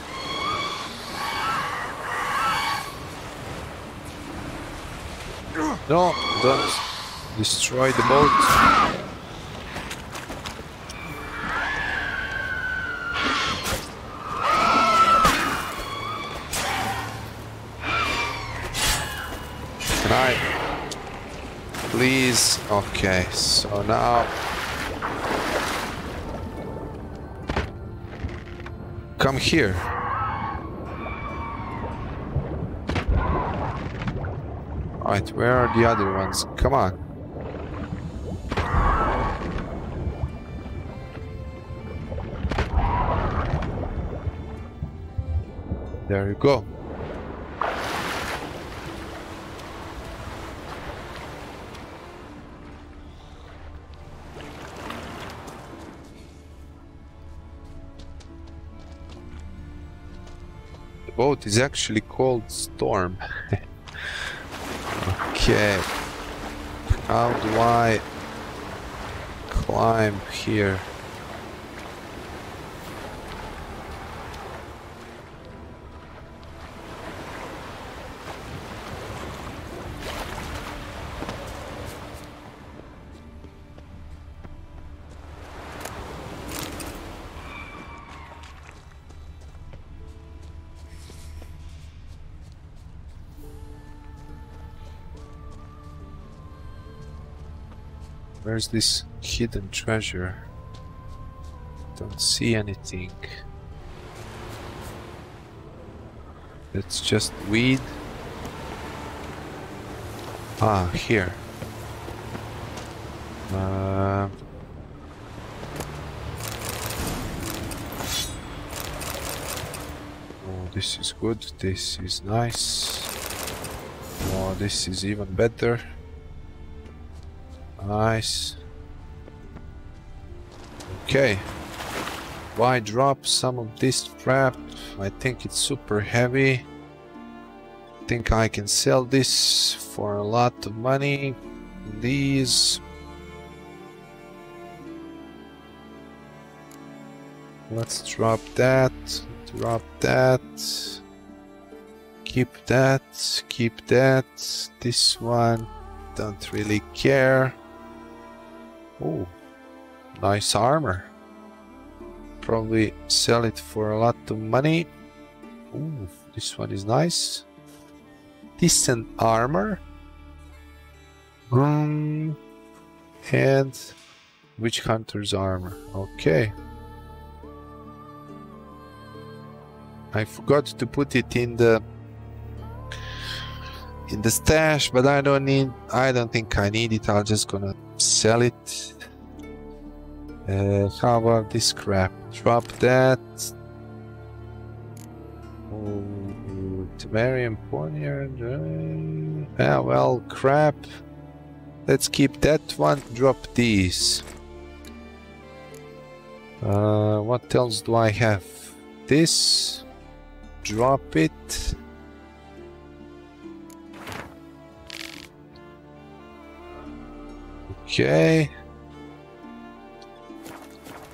No, don't destroy the boat. Can I? Please. Okay, so now. Come here. Alright, where are the other ones? Come on. There you go. Boat is actually called Storm. Okay. How do I climb here? Where's this hidden treasure? Don't see anything. It's just weed. Ah, here. Uh, oh, this is good. This is nice. Oh, this is even better. Nice. Okay. Why drop some of this crap? I think it's super heavy. think I can sell this for a lot of money. These. Let's drop that. Drop that. Keep that. Keep that. This one. Don't really care. Oh, nice armor. Probably sell it for a lot of money. Ooh, this one is nice. Decent armor. Um, and witch hunter's armor. Okay. I forgot to put it in the in the stash, but I don't need. I don't think I need it. I'm just gonna sell it. Uh, how about this crap? Drop that. Oh, Temerian Poniard. Uh, yeah, well, crap. Let's keep that one. Drop these. Uh, what else do I have? This. Drop it. Okay.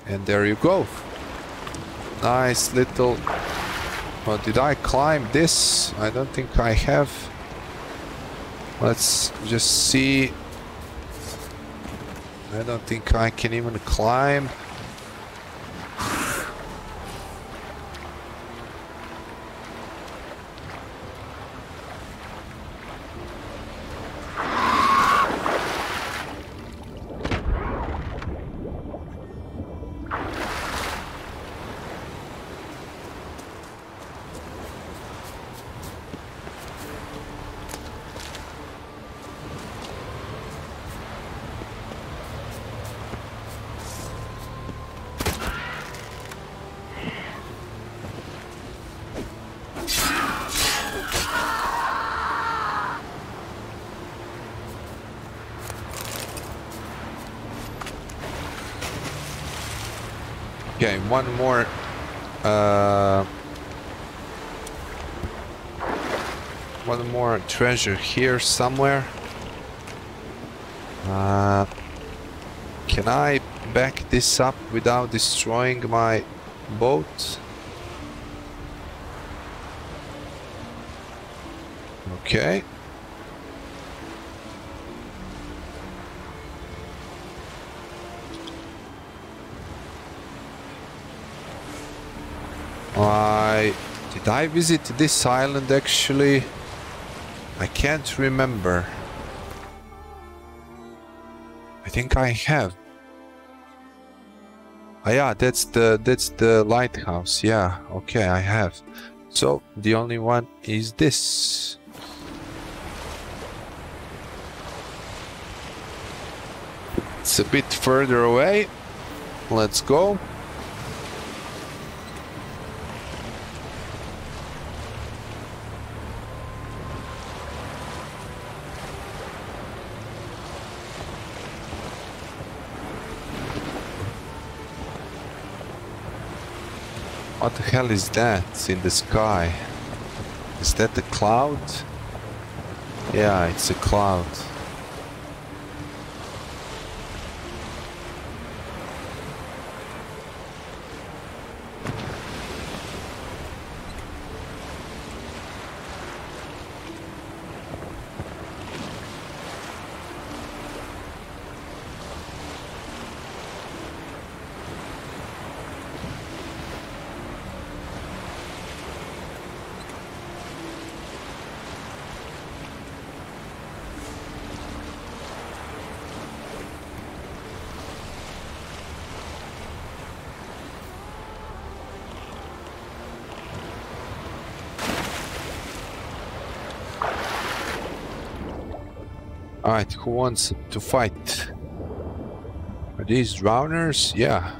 And there you go. Nice little... Oh, did I climb this? I don't think I have. Let's just see. I don't think I can even climb. Okay, one more. Uh, one more treasure here somewhere. Uh, can I back this up without destroying my boat? Okay. Did I visit this island actually? I can't remember. I think I have. Ah, yeah, that's the that's the lighthouse. Yeah, okay, I have. So the only one is this. It's a bit further away. Let's go. What the hell is that in the sky? Is that a cloud? Yeah, it's a cloud. Alright, who wants to fight? Are these drowners? Yeah.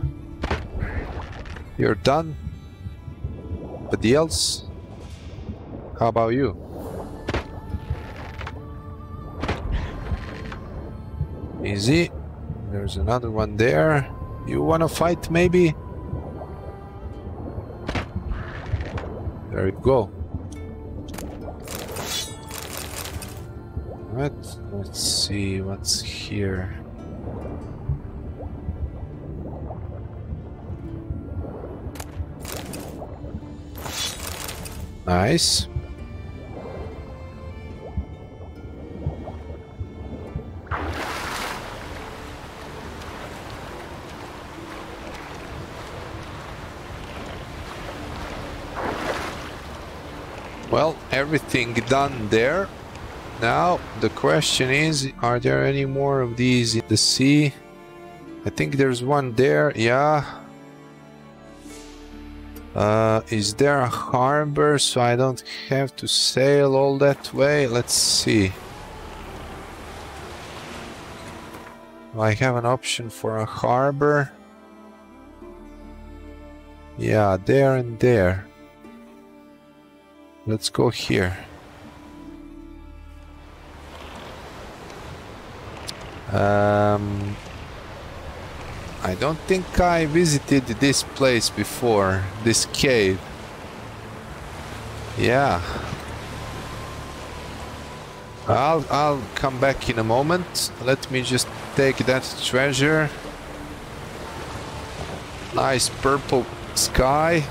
You're done? But the else? How about you? Easy. There's another one there. You wanna fight maybe? There you go. Right, let's see what's here. Nice. Well, everything done there. Now, the question is, are there any more of these in the sea? I think there's one there, yeah. Uh, is there a harbor so I don't have to sail all that way? Let's see. I have an option for a harbor? Yeah, there and there. Let's go here. Um, I don't think I visited this place before, this cave. Yeah. I'll, I'll come back in a moment. Let me just take that treasure. Nice purple sky.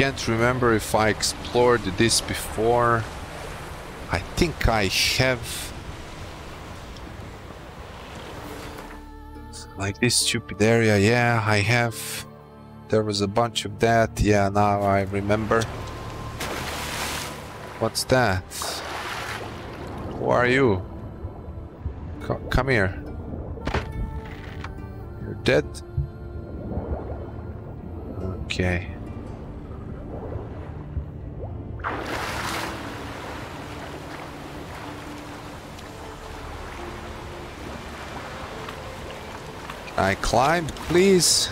Can't remember if I explored this before. I think I have like this stupid area. Yeah, I have. There was a bunch of that. Yeah, now I remember. What's that? Who are you? Co come here. You're dead? Okay. I climb, please?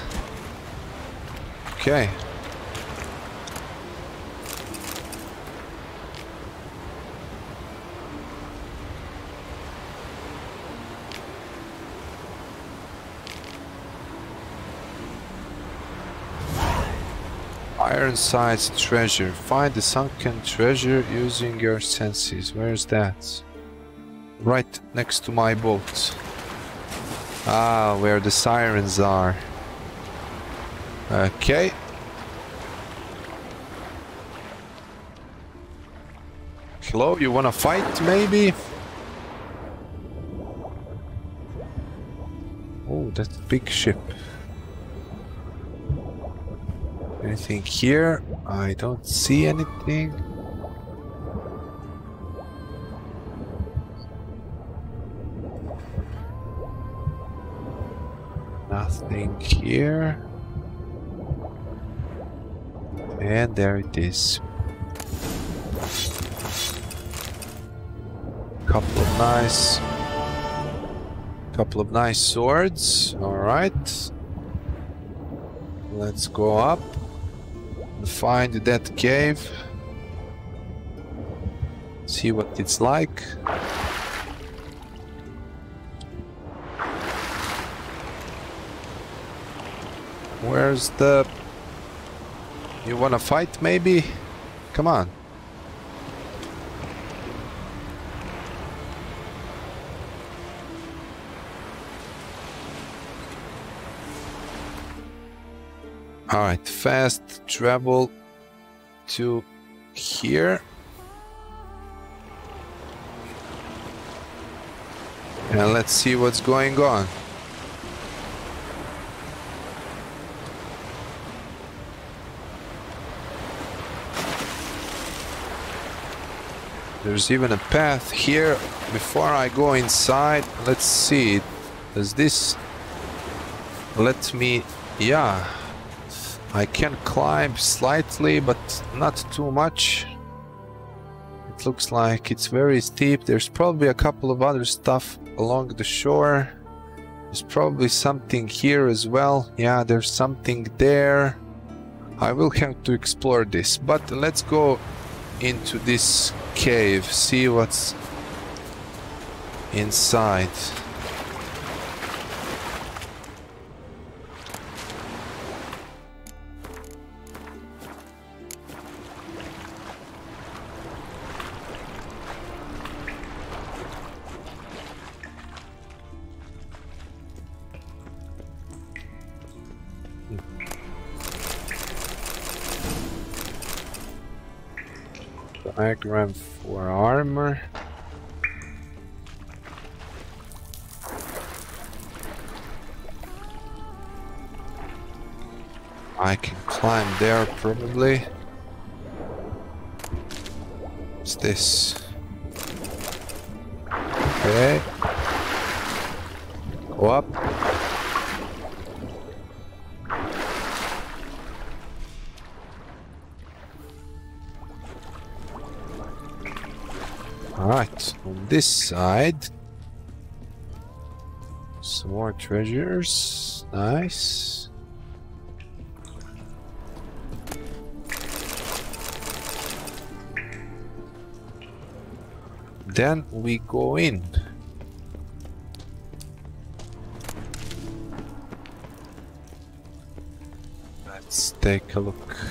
Okay. Ironside's treasure. Find the sunken treasure using your senses. Where's that? Right next to my boat. Ah, where the sirens are. Okay. Hello, you wanna fight maybe? Oh, that's a big ship. Anything here? I don't see anything. Nothing here. And there it is. Couple of nice couple of nice swords. Alright. Let's go up and find that cave. See what it's like. Where's the... You wanna fight maybe? Come on. Alright, fast travel to here. And let's see what's going on. There's even a path here. Before I go inside, let's see. Does this let me... Yeah. I can climb slightly, but not too much. It looks like it's very steep. There's probably a couple of other stuff along the shore. There's probably something here as well. Yeah, there's something there. I will have to explore this, but let's go into this cave, see what's inside. Diagram armor. I can climb there probably. What's this? Okay. Go up. Alright, on this side. Some more treasures. Nice. Then we go in. Let's take a look.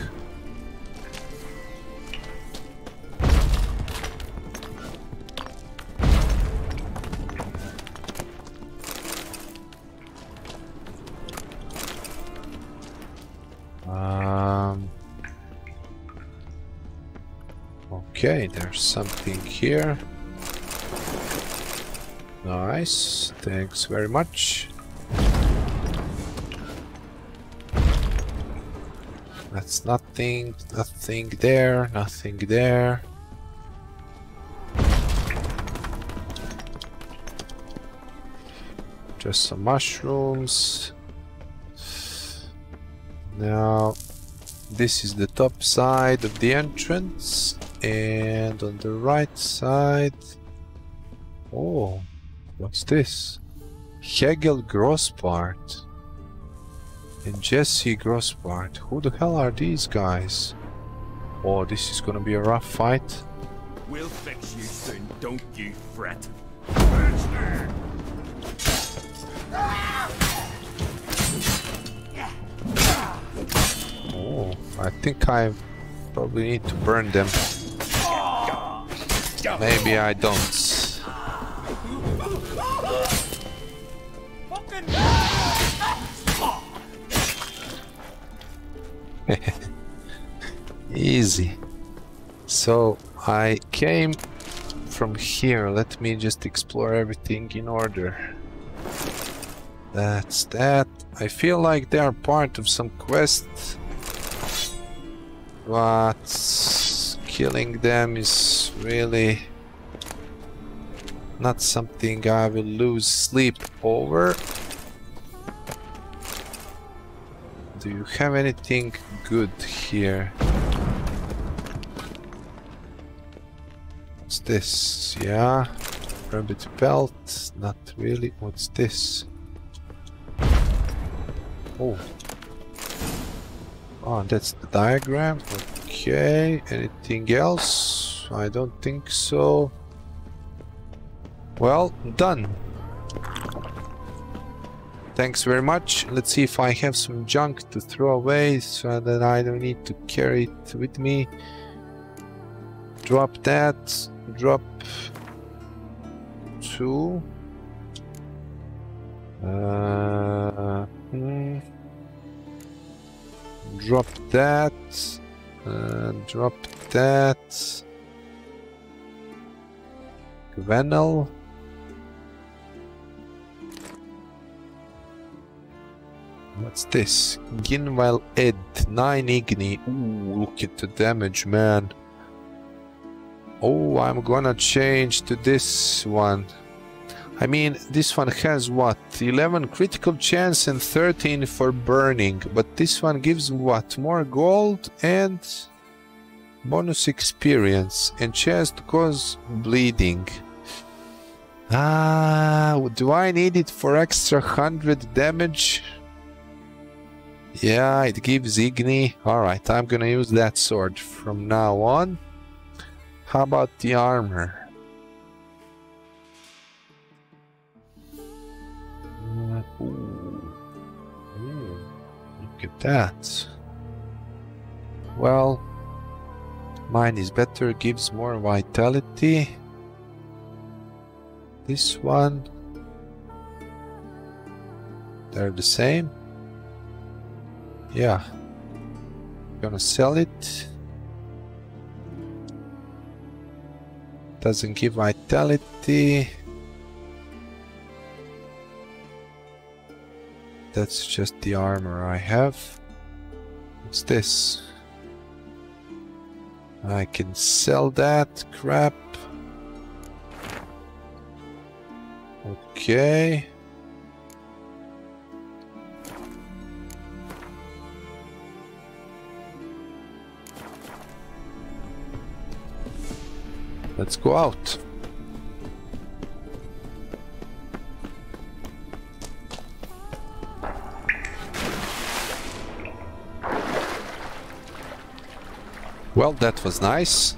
Um, okay, there's something here. Nice, thanks very much. That's nothing, nothing there, nothing there. Just some mushrooms. Now, this is the top side of the entrance, and on the right side. Oh, what's this? Hegel Grossbart and Jesse Grossbart. Who the hell are these guys? Oh, this is gonna be a rough fight. We'll fix you soon, don't you fret. I think I probably need to burn them. Maybe I don't. Easy. So I came from here. Let me just explore everything in order. That's that. I feel like they are part of some quest. But killing them is really not something I will lose sleep over. Do you have anything good here? What's this? Yeah. Rabbit belt. Not really. What's this? Oh. Oh, that's the diagram. Okay. Anything else? I don't think so. Well, done. Thanks very much. Let's see if I have some junk to throw away so that I don't need to carry it with me. Drop that. Drop two. Uh, hmm. Drop that. Uh, drop that. Gynvael. What's this? Gynvael Aedd, 9 Igni. Ooh, look at the damage, man. Oh, I'm gonna change to this one. I mean, this one has what? 11 critical chance and 13 for burning. But this one gives what? More gold and bonus experience and chance to cause bleeding. Ah, do I need it for extra 100 damage? Yeah, it gives Igni. Alright, I'm gonna use that sword from now on. How about the armor? That. Well, mine is better, gives more vitality. This one, they're the same. Yeah. Gonna sell it. Doesn't give vitality. That's just the armor I have. What's this? I can sell that crap. Okay. Let's go out. Well, that was nice.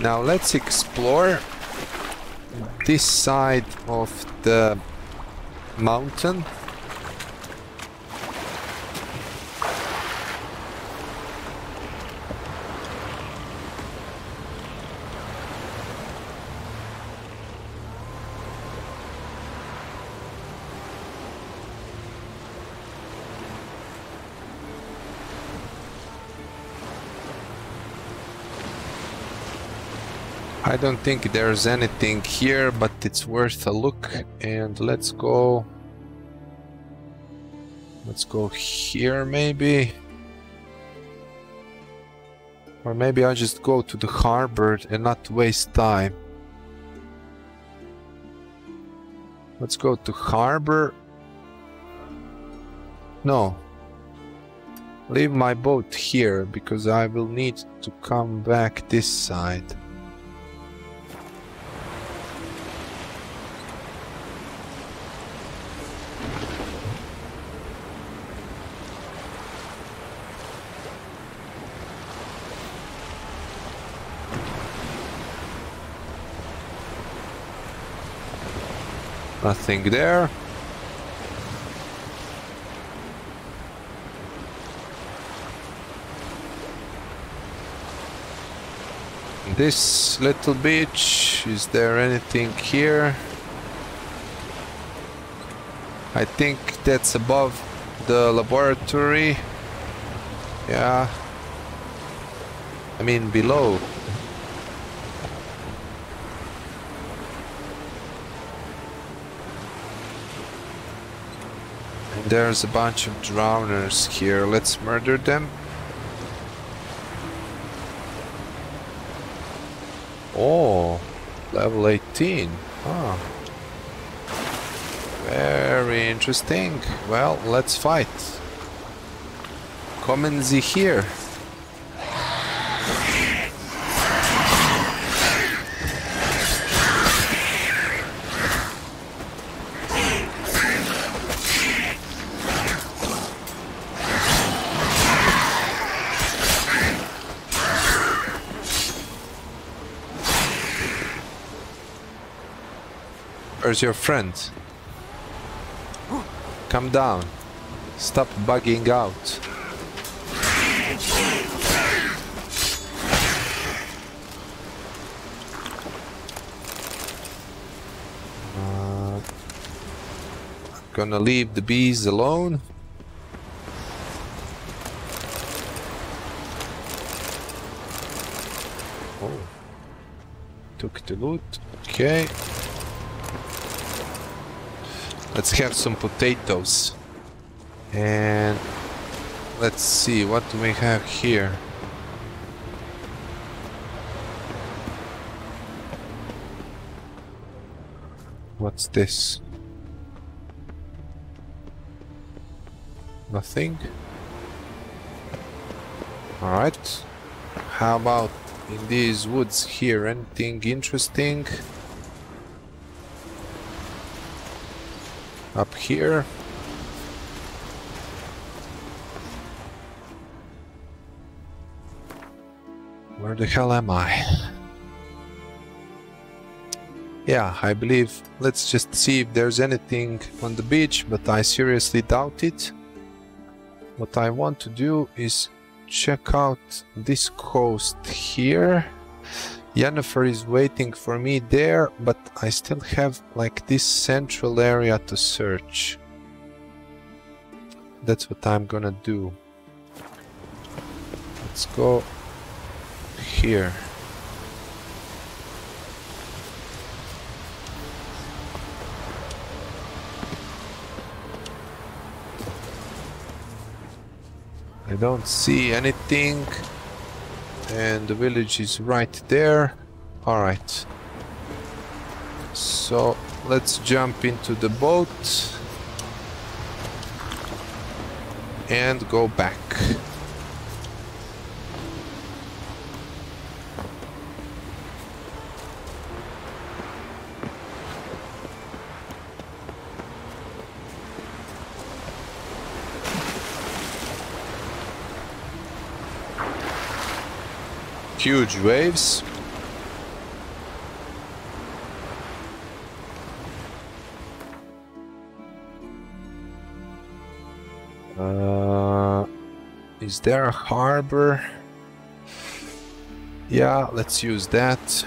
Now let's explore this side of the mountain. I don't think there's anything here, but it's worth a look. And let's go... Let's go here, maybe. Or maybe I'll just go to the harbor and not waste time. Let's go to harbor. No. Leave my boat here because I will need to come back this side. Nothing there. This little beach, is there anything here? I think that's above the laboratory. Yeah. I mean below. There's a bunch of drowners here. Let's murder them. Oh, level 18. Ah. Very interesting. Well, let's fight. Kommen Sie here. Where's your friend? Come down. Stop bugging out. Uh, gonna leave the bees alone. Oh. Took the loot. Okay. Let's have some potatoes. And let's see, what do we have here? What's this? Nothing? Alright. How about in these woods here? Anything interesting? Up here. Where the hell am I? Yeah, I believe let's just see if there's anything on the beach, but I seriously doubt it. What I want to do is check out this coast here. Yennefer is waiting for me there, but I still have like this central area to search. That's what I'm gonna do. Let's go here. I don't see anything and the village is right there. Alright so let's jump into the boat and go back huge waves. Uh, is there a harbor? Yeah, let's use that.